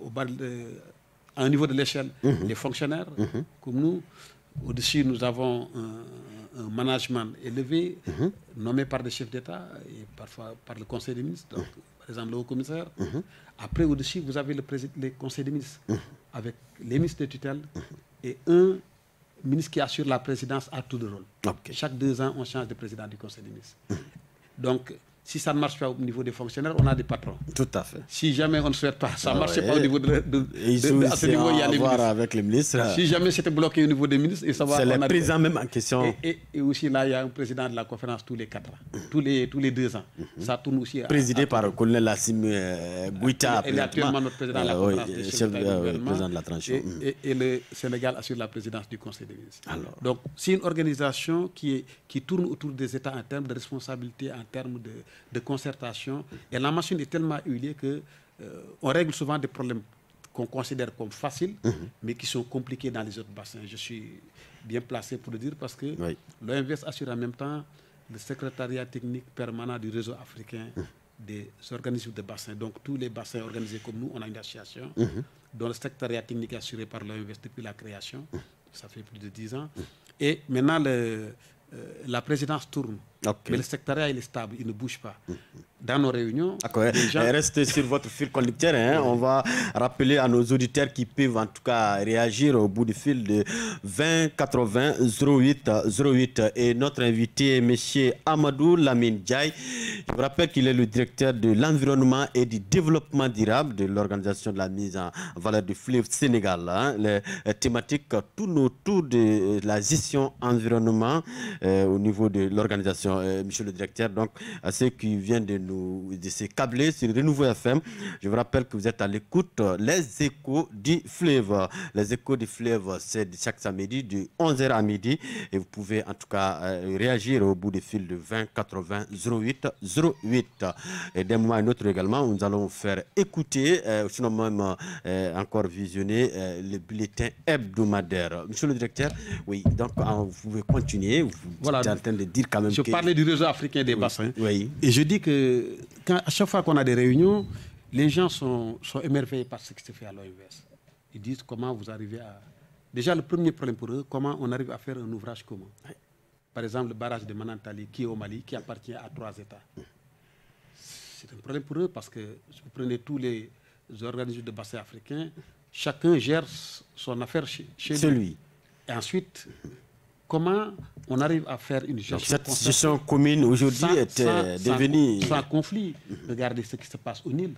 au bas à un niveau de l'échelle les fonctionnaires comme nous, au-dessus, nous avons un, management élevé, mhm. nommé par des chefs d'État et parfois par le Conseil des ministres, donc, par exemple le haut-commissaire. Mhm. Après, au-dessus, vous avez le, le Conseil des ministres, mhm. avec les ministres de tutelle et un ministre qui assure la présidence à tout de rôle. Chaque deux ans, on change de président du Conseil des ministres. Donc, si ça ne marche pas au niveau des fonctionnaires, on a des patrons.
Tout à fait.
Si jamais on ne souhaite pas, ça ne marche pas au niveau de, de,
à ce niveau, il y a les ministres. avec les ministres.
Si jamais c'était bloqué au niveau des ministres, et
savoir. C'est le président même en question.
Et, et, aussi là, il y a un président de la conférence tous les quatre ans, tous les tous les deux ans. Mhm. Ça tourne aussi.
Présidé par le colonel Lassim euh.
Il est actuellement notre président de la
euh,
conférence.
Oui, chef, euh, président de la transition.
Et, et, le Sénégal assure la présidence du Conseil des ministres. Alors. Donc, c'est une organisation qui est qui tourne autour des États en termes de responsabilité, en termes de, de concertation et la machine est tellement huilée que euh, on règle souvent des problèmes qu'on considère comme faciles, mhm. mais qui sont compliqués dans les autres bassins. Je suis bien placé pour le dire parce que l'OMVS assure en même temps le secrétariat technique permanent du réseau africain mhm. des organismes de bassins. Donc tous les bassins organisés comme nous, on a une association mhm. dont le secrétariat technique est assuré par l'OMVS depuis la création. Ça fait plus de 10 ans. Et maintenant, le, la présidence tourne. Mais le secrétariat, il est stable, il ne bouge pas. Dans nos réunions.
Restez sur votre fil conducteur. Hein. On va rappeler à nos auditeurs qui peuvent en tout cas réagir au bout du fil de 20 80 08 08. Et notre invité, M. Amadou Lamine Diaye. Je vous rappelle qu'il est le directeur de l'environnement et du développement durable de l'organisation de la mise en valeur du fleuve Sénégal. Hein. Les thématiques tournent autour de la gestion environnement euh, au niveau de l'organisation, euh, monsieur le directeur. Donc, à ceux qui viennent de nous de se câbler sur Renouveau FM. Je vous rappelle que vous êtes à l'écoute Les Échos du Fleuve. Les Échos du Fleuve, c'est chaque samedi de 11h à midi. Et vous pouvez en tout cas euh, réagir au bout des fils de 20 80 08 08. Et d'un moment à un autre également, nous allons faire écouter, euh, sinon même euh, encore visionner le bulletin hebdomadaire. Monsieur le directeur, oui, donc vous pouvez continuer. Vous voilà. en train de dire quand même
Je parlais du réseau africain des bassins. Oui. Et je dis que quand, à chaque fois qu'on a des réunions, les gens sont, sont émerveillés par ce qui se fait à l'OMS. Ils disent comment vous arrivez à... Déjà, le premier problème pour eux, comment on arrive à faire un ouvrage commun. Par exemple, le barrage de Manantali, qui est au Mali, qui appartient à trois États. C'est un problème pour eux parce que si vous prenez tous les organismes de bassin africains, chacun gère son affaire chez, lui. Et ensuite, comment on arrive à faire une gestion
Cette gestion commune aujourd'hui est euh, devenue...
Sans, conflit. Regardez ce qui se passe au Nil.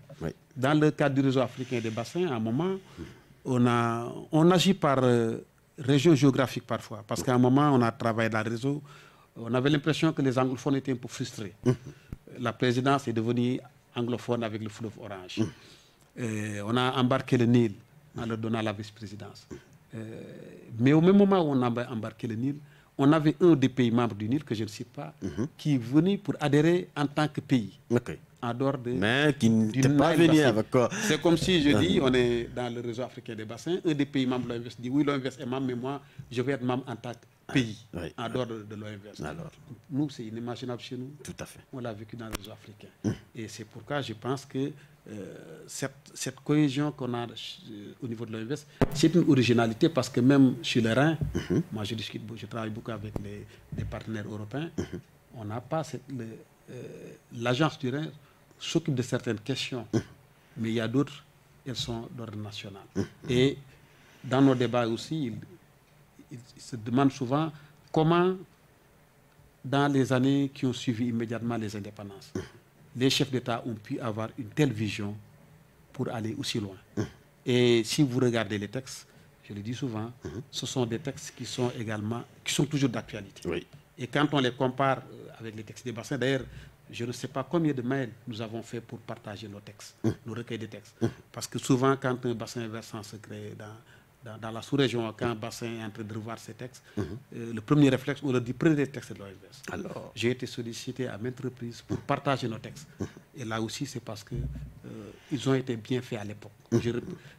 Dans le cadre du réseau africain des bassins, à un moment, on, a, on agit par euh, région géographique parfois. Parce qu'à un moment, on a travaillé dans le réseau, on avait l'impression que les anglophones étaient un peu frustrés. Hum. La présidence est devenue anglophone avec le fleuve Orange. Hum. on a embarqué le Nil en leur donnant la vice-présidence. Euh, mais au même moment où on a embarqué le Nil, on avait un des pays membres du Nil, que je ne sais pas, mhm. qui est venu pour adhérer en tant que pays. En dehors de,
mais qui n'était pas venu avec quoi?
C'est comme si je dis, on est dans le réseau africain des bassins, un des pays membres de l'OMS dit oui, l'OMS est membre, mais moi, je vais être membre en tant que pays, en dehors de, de l'OMS. Nous, c'est inimaginable chez nous.
Tout à fait.
On l'a vécu dans le réseau africain. Hum. Et c'est pourquoi je pense que euh, cette, cohésion qu'on a euh, au niveau de l'OMS, c'est une originalité parce que même sur le Rhin, mhm. moi je discute, je travaille beaucoup avec les, partenaires européens, mhm. on n'a pas euh, l'agence du Rhin s'occupe de certaines questions, mhm. mais il y a d'autres, elles sont d'ordre national. Et dans nos débats aussi, il, se demande souvent comment, dans les années qui ont suivi immédiatement les indépendances, les chefs d'État ont pu avoir une telle vision pour aller aussi loin. Hum. Et si vous regardez les textes, je le dis souvent, hum. ce sont des textes qui sont également, qui sont toujours d'actualité. Et quand on les compare euh, avec les textes des bassins, d'ailleurs, je ne sais pas combien de mails nous avons fait pour partager nos textes, hum. nos recueils de textes. Parce que souvent, quand un bassin versant se crée dans dans, la sous-région, quand un bassin est en train de revoir ses textes, mhm. euh, le premier réflexe, on leur dit prenez des textes de l'OMS. Alors, j'ai été sollicité à maintes reprises pour partager nos textes. Mhm. Et là aussi, c'est parce qu'ils euh, ont été bien faits à l'époque. Mhm.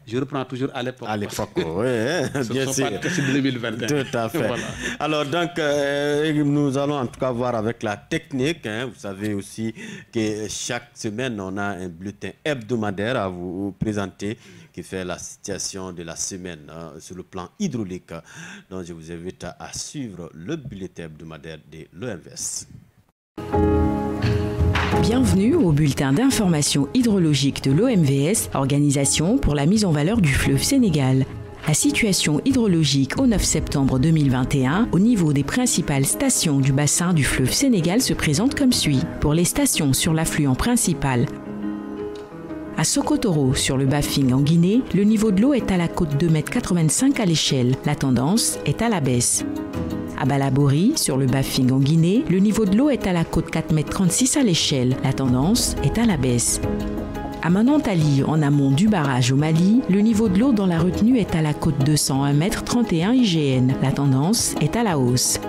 Je, reprends toujours à l'époque.
À l'époque, oui, hein, bien sûr.
Pas de 2021.
Tout à fait. Alors, donc, euh, nous allons en tout cas voir avec la technique. Hein. Vous savez aussi que chaque semaine, on a un bulletin hebdomadaire à vous présenter qui fait la situation de la semaine hein, sur le plan hydraulique. Donc je vous invite à, suivre le bulletin hebdomadaire de l'OMS.
Bienvenue au bulletin d'information hydrologique de l'OMVS, Organisation pour la mise en valeur du fleuve Sénégal. La situation hydrologique au 9 septembre 2021 au niveau des principales stations du bassin du fleuve Sénégal se présente comme suit. Pour les stations sur l'affluent principal, à Sokotoro, sur le Bafing en Guinée, le niveau de l'eau est à la côte 2,85 m à l'échelle. La tendance est à la baisse. À Balabori, sur le Bafing en Guinée, le niveau de l'eau est à la côte 4,36 m à l'échelle. La tendance est à la baisse. À Manantali, en amont du barrage au Mali, le niveau de l'eau dans la retenue est à la côte 201 m 31 IGN. La tendance est à la hausse.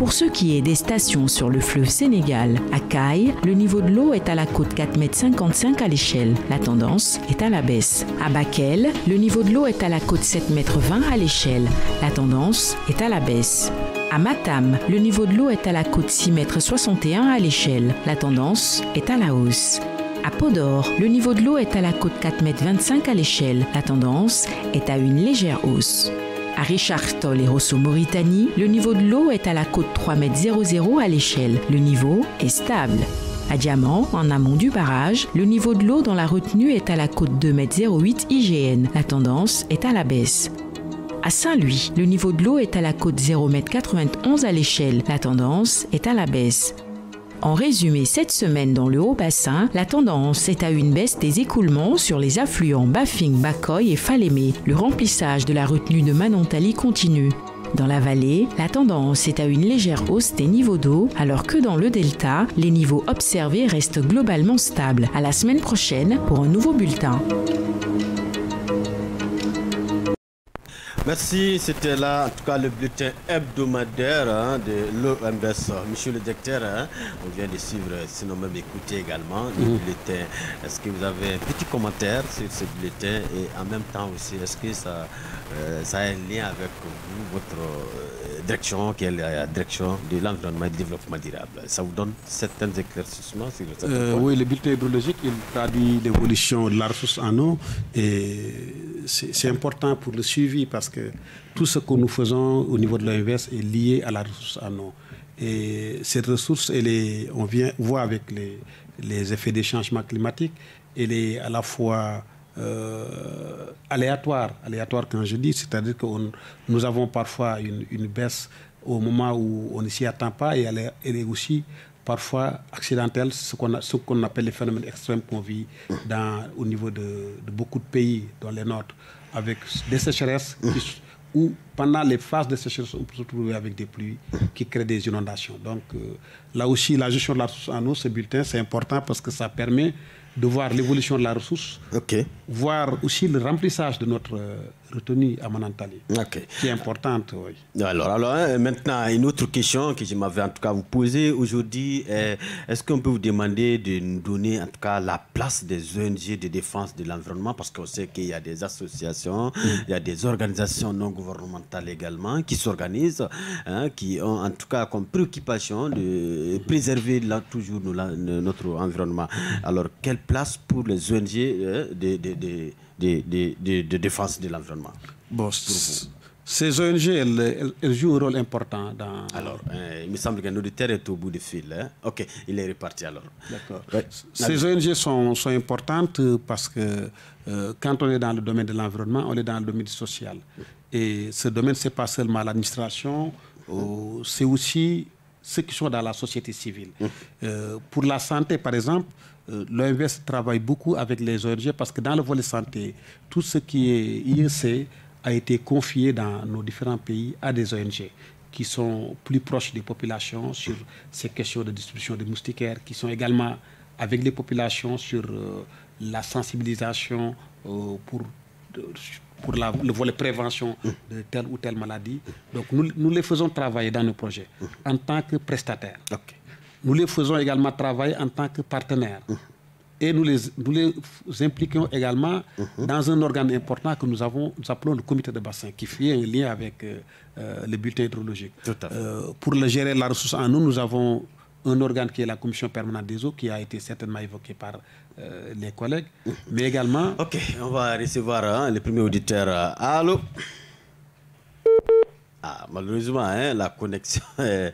Pour ce qui est des stations sur le fleuve Sénégal, à Caille, le niveau de l'eau est à la côte 4,55 m à l'échelle. La tendance est à la baisse. À Bakel, le niveau de l'eau est à la côte 7,20 m à l'échelle. La tendance est à la baisse. À Matam, le niveau de l'eau est à la côte 6,61 m à l'échelle. La tendance est à la hausse. À Podor, le niveau de l'eau est à la côte 4,25 m à l'échelle. La tendance est à une légère hausse. À Richard Toll et Rosso Mauritanie, le niveau de l'eau est à la côte 3,00 m à l'échelle. Le niveau est stable. À Diamant, en amont du barrage, le niveau de l'eau dans la retenue est à la côte 2,08 m IGN. La tendance est à la baisse. À Saint-Louis, le niveau de l'eau est à la côte 0,91 m à l'échelle. La tendance est à la baisse. En résumé, cette semaine dans le haut bassin, la tendance est à une baisse des écoulements sur les affluents Bafing, Bakoy et Falémé. Le remplissage de la retenue de Manantali continue. Dans la vallée, la tendance est à une légère hausse des niveaux d'eau, alors que dans le delta, les niveaux observés restent globalement stables. À la semaine prochaine pour un nouveau bulletin.
Merci, c'était là en tout cas le bulletin hebdomadaire hein, de l'OMS. Monsieur le directeur, hein, on vient de suivre, sinon même écouter également le mhm. bulletin. Est-ce que vous avez un petit commentaire sur ce bulletin? Et en même temps aussi, est-ce que ça, euh, ça a un lien avec vous, votre euh, direction, qui est la direction de l'environnement et du développement durable? Ça vous donne certains éclaircissements sur
euh, Oui, le bulletin hydrologique, il traduit l'évolution de la ressource en eau et c'est important pour le suivi parce que tout ce que nous faisons au niveau de l'OMS est lié à la ressource en eau. Et cette ressource, on vient avec les, effets des changements climatiques, elle est à la fois euh, aléatoire. Aléatoire quand je dis, c'est-à-dire que nous avons parfois une, baisse au moment où on ne s'y attend pas et elle est aussi parfois accidentelle, ce qu'on appelle les phénomènes extrêmes qu'on vit dans, au niveau de, beaucoup de pays, dans les nôtres, avec des sécheresses où pendant les phases de sécheresse, on peut se retrouver avec des pluies qui créent des inondations. Donc euh, là aussi, la gestion de la ressource en eau, ce bulletin, c'est important parce que ça permet de voir l'évolution de la ressource, voir aussi le remplissage de notre euh, retenue à Manantali, qui est importante. Oui.
Alors, alors hein, maintenant, une autre question que je m'avais en tout cas vous poser aujourd'hui, est-ce qu'on peut vous demander de nous donner en tout cas la place des ONG de défense de l'environnement? Parce qu'on sait qu'il y a des associations, mm. il y a des organisations non gouvernementales également qui s'organisent, hein, qui ont en tout cas comme préoccupation de préserver là, toujours notre environnement. Alors, quelle place pour les ONG euh, de, de, défense de l'environnement
bon, Ces ONG, elles, jouent un rôle important dans...
Alors, euh, il me semble qu'un auditeur est au bout du fil. Hein. Ok, il est reparti alors.
D'accord. Ces ONG sont, sont, importantes parce que euh, quand on est dans le domaine de l'environnement, on est dans le domaine social. Et ce domaine, ce n'est pas seulement l'administration, c'est aussi ceux qui sont dans la société civile. Mmh. pour la santé, par exemple, euh, l'OMS travaille beaucoup avec les ONG parce que dans le volet santé, tout ce qui est IEC a été confié dans nos différents pays à des ONG qui sont plus proches des populations sur ces questions de distribution de moustiquaires, qui sont également avec les populations sur euh, la sensibilisation euh, pour, pour le volet prévention de telle ou telle maladie. Donc nous, nous les faisons travailler dans nos projets en tant que prestataires. Nous les faisons également travailler en tant que partenaires. Et nous les, nous les impliquons également dans un organe important que nous avons, nous appelons le comité de bassin, qui fait un lien avec euh, euh, le bulletin hydrologique. Euh, pour le gérer la ressource en nous, nous avons un organe qui est la commission permanente des eaux, qui a été certainement évoqué par les collègues, mais également...
Ok, on va recevoir hein, le premier auditeur. Allô? Ah, malheureusement, hein, la connexion.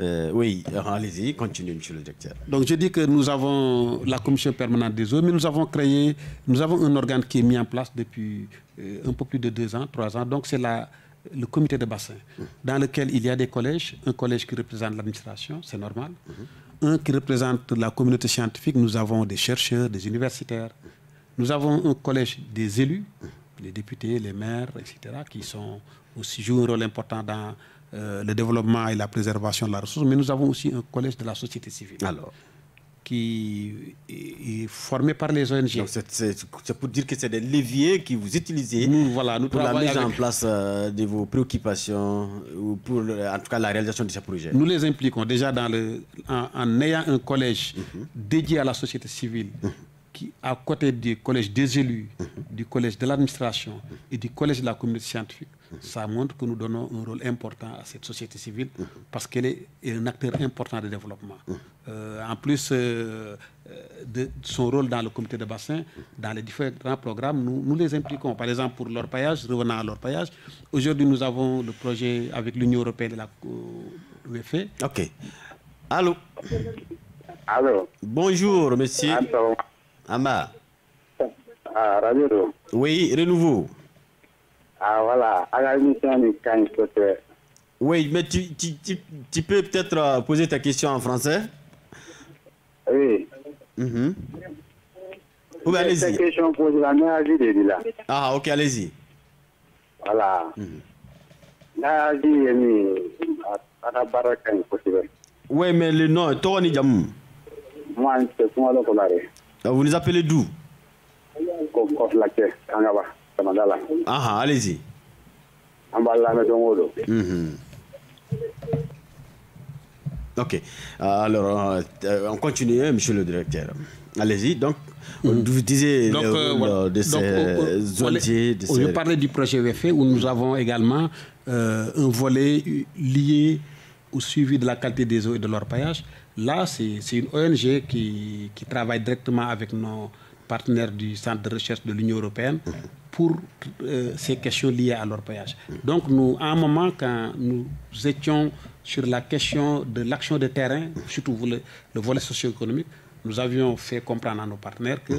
Euh, oui, allez-y, continuez, monsieur le directeur.
Donc, je dis que nous avons la commission permanente des eaux, mais nous avons créé, nous avons un organe qui est mis en place depuis euh, un peu plus de deux ans, trois ans. Donc, c'est le comité de bassin, dans lequel il y a des collèges, un collège qui représente l'administration, c'est normal, un qui représente la communauté scientifique, nous avons des chercheurs, des universitaires, nous avons un collège des élus, les députés, les maires, etc., qui sont aussi jouent un rôle important dans euh, le développement et la préservation de la ressource, mais nous avons aussi un collège de la société civile.
Alors?
Qui est formé par les ONG.
C'est pour dire que c'est des leviers que vous utilisez
voilà, nous
pour la mise en place euh, de vos préoccupations ou pour en tout cas la réalisation de ces projets.
Nous les impliquons déjà dans le, en, ayant un collège mhm. dédié à la société civile. Mhm qui, à côté du collège des élus, du collège de l'administration et du collège de la communauté scientifique, ça montre que nous donnons un rôle important à cette société civile parce qu'elle est un acteur important de développement. Euh, en plus euh, de son rôle dans le comité de bassin, dans les différents programmes, nous, nous les impliquons. Par exemple, pour l'orpaillage, revenant à l'orpaillage, aujourd'hui nous avons le projet avec l'Union européenne et la l'UEFE.
Ok. Allô?
Allô?
Bonjour, monsieur. Ama.
Ah, radio.
Oui, renouveau.
Ah, voilà. À la mission,
Oui, mais tu, tu, tu, tu peux peut-être euh, poser ta question en français
Oui.
Mm -hmm. Oui, allez-y.
question pour la de là.
Ah, ok, allez-y.
Voilà. N'a dit ye min a ka baara ka ɲi kosɛbɛ
Oui, mais le nom, tɔgɔ ni jamu
moi sunkalo kɔnɔ de
Ah, Vous nous appelez d'où?
Kangaba samada la
Ah, ah, allez-y.
an b'a lamɛn don o don
Mhm. Ok. Alors, euh, on continue, hein, monsieur le directeur. Allez-y. Donc, vous disiez
Donc, euh, voilà.
de ces
Donc, euh, euh, oh, Je
ces-
parlais du projet VFE où nous avons également euh, un volet lié au suivi de la qualité des eaux et de leur paillage. Là, c'est c'est une ONG qui, qui travaille directement avec nos partenaires du Centre de recherche de l'Union européenne pour euh, ces questions liées à leur paillage. Donc, nous, à un moment, quand nous étions sur la question de l'action de terrain, surtout le, le volet socio-économique, nous avions fait comprendre à nos partenaires que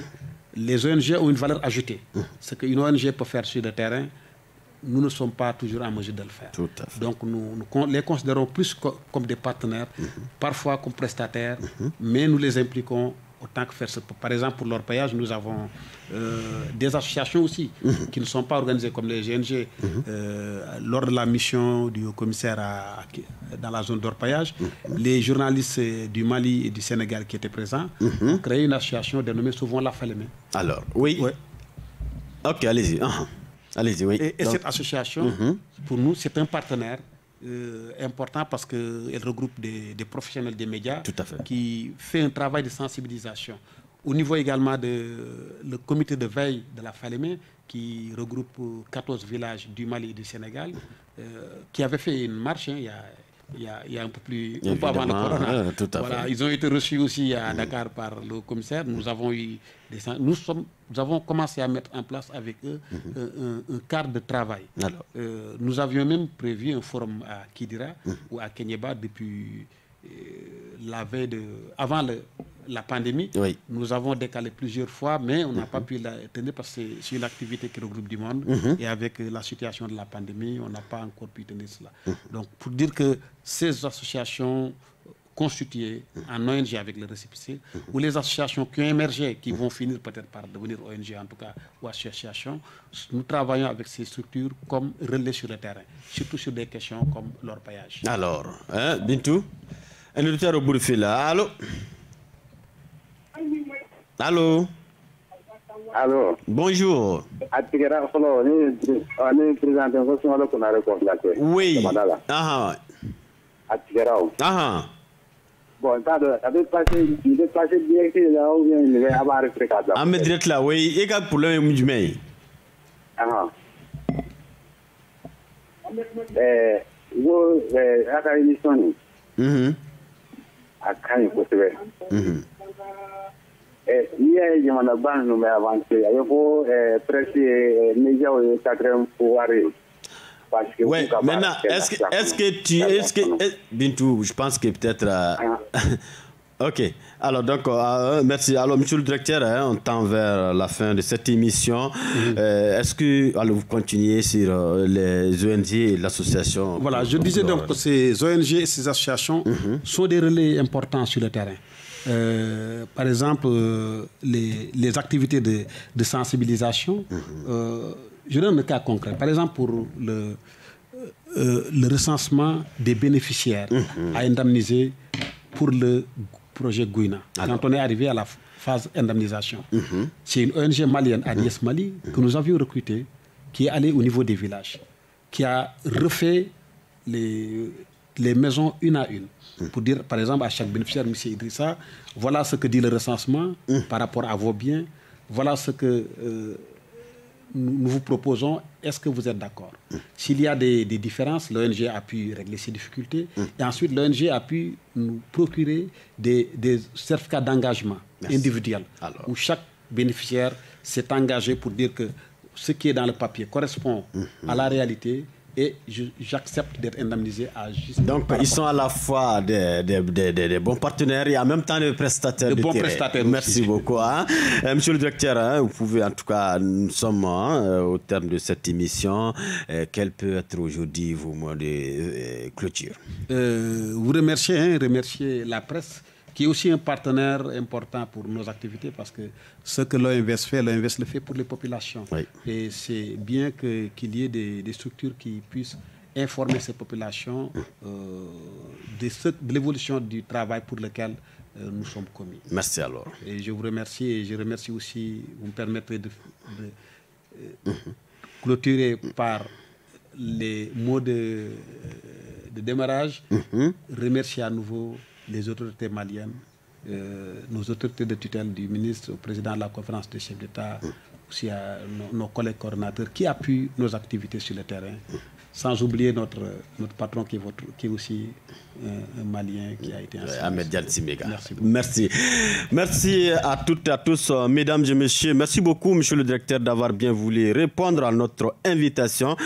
les ONG ont une valeur ajoutée. Ce qu'une ONG peut faire sur le terrain, nous ne sommes pas toujours en mesure de le faire.
Tout à fait.
Donc nous, les considérons plus co- comme des partenaires, parfois comme prestataires, mais nous les impliquons autant que faire se peut. Par exemple, pour leur payage, nous avons euh, des associations aussi qui ne sont pas organisées comme les GNG. Euh, lors de la mission du haut-commissaire à- dans la zone d'orpaillage, les journalistes euh, du Mali et du Sénégal qui étaient présents ont créé une association dénommée souvent La Falémé.
Alors, oui.
Ouais.
Ok, allez-y. Ah, Allez-y, oui.
Et, et
Donc,
cette association, pour nous, c'est un partenaire euh, important parce qu'elle regroupe des, des professionnels des médias
Tout à fait.
qui fait un travail de sensibilisation. Au niveau également de le comité de veille de la Falémé, qui regroupe euh, 14 villages du Mali et du Sénégal, euh, qui avait fait une marche hein, il, y a, il y a- il y a un peu plus un peu avant le corona.
tout à
Voilà,
fait.
ils ont été reçus aussi à Dakar par le commissaire. Nous avons eu des, nous sommes, nous avons commencé à mettre en place avec eux un, un- un cadre de travail.
Alors.
Euh, nous avions même prévu un forum à Kidira ou à Kenyeba depuis euh, la veille de, avant le- la pandémie.
Oui.
Nous avons décalé plusieurs fois, mais on n'a pas pu la tenir parce que c'est une activité qui regroupe du monde. Et avec euh, la situation de la pandémie, on n'a pas encore pu tenir cela. Donc, pour dire que ces associations constituées en ONG avec le récépissé, ou les associations qui ont émergé, qui vont finir peut-être par devenir ONG en tout cas, ou associations, nous travaillons avec ces structures comme relais sur le terrain, surtout sur des questions comme leur paillage.
Alors, hein, Bintou Un auditeur au bout du fil là. Allô Allô
allo
Bonjour.
a tigɛra fɔlɔ ne ɔ ne présidente ko sunkalo kunare kɔfilakɛ
Oui. Ah,
a tigɛra o
ah.
bon n t'a dɔn a bɛ passé direct la
An bɛ direct oui. E ka problème ye mun jumɛn ye
n ko a ka émission? Nin a ka ɲi kosɛbɛ n'i y'a ye jamanaba ninnu bɛ avancé a bɛ fɔ ɛɛ presse ye médiaw ye quatrième pouvoir ye parce que
Ouais, maintenant, est-ce que, tu. Est-ce que, Bintou, je pense que peut-être. euh,
Ah.
ok, alors donc, euh, merci. Alors, monsieur le directeur, hein, on tend vers la fin de cette émission. Euh, est-ce que alors, vous continuez sur euh, les ONG et l'association?
Voilà, je disais donc que ces ONG et ces associations sont des relais importants sur le terrain. Euh, par exemple, euh, les, les activités de, de sensibilisation. euh, je donne un cas concret. Par exemple, pour le, euh, le recensement des bénéficiaires à indemniser pour le projet Gouina. Quand on est arrivé à la phase indemnisation, c'est une ONG malienne, Agnès Mali, que nous avions recrutée, qui est allée au niveau des villages, qui a refait les, les maisons une à une. Pour dire, par exemple, à chaque bénéficiaire, M. Idrissa, voilà ce que dit le recensement par rapport à vos biens, voilà ce que euh, nous vous proposons, est-ce que vous êtes d'accord? S'il y a des, des différences, l'ONG a pu régler ces difficultés. Et ensuite, l'ONG a pu nous procurer des, des certificats d'engagement
Merci.
individuels,
Alors.
où chaque bénéficiaire s'est engagé pour dire que ce qui est dans le papier correspond à la réalité et j'accepte d'être indemnisé à juste.
Donc, ils sont à la fois des, des, des- des- des bons partenaires et en même temps des prestataires.
De
de
bons
terrain.
prestataires
Merci
aussi.
beaucoup. hein. Euh, monsieur le directeur, hein, vous pouvez en tout cas, nous sommes hein, euh, au terme de cette émission. Euh, quel peut être aujourd'hui vos mots de euh, clôture?
Euh, vous remercier, hein, remercier la presse, qui est aussi un partenaire important pour nos activités, parce que ce que l'OMVS fait, l'OMVS le fait pour les populations.
Oui.
Et c'est bien qu'il y ait des, des structures qui puissent informer ces populations de, de l'évolution du travail pour lequel nous sommes commis.
Merci alors.
Et je vous remercie et je remercie aussi, vous me permettrez de, clôturer par les mots de, de démarrage, remercier à nouveau les autorités maliennes, euh, nos autorités de tutelle du ministre, au président de la conférence des chefs d'État, aussi à nos, collègues coordonnateurs qui appuient nos activités sur le terrain, sans oublier notre, notre patron qui est, votre, qui est aussi un, Malien qui a été
Ahmed Merci, merci. Merci à toutes et à tous, euh, mesdames et messieurs. Merci beaucoup, monsieur le directeur, d'avoir bien voulu répondre à notre invitation.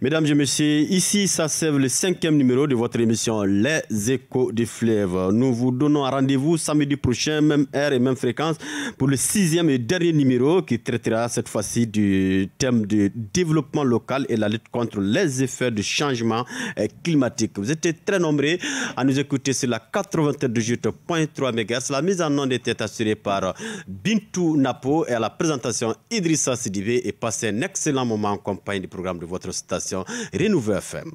Mesdames et messieurs, ici s'achève le cinquième numéro de votre émission Les Échos du Fleuve. Nous vous donnons rendez-vous samedi prochain, même heure et même fréquence, pour le sixième et dernier numéro qui traitera cette fois-ci du thème du développement local et la lutte contre les effets du changement euh, climatique. Vous êtes très nombreux à nous écouter sur la 98.3 MHz. La mise en onde était assurée par Bintou Napo et à la présentation Idrissa Sidibé et passez un excellent moment en compagnie du programme de votre station Renouveau FM.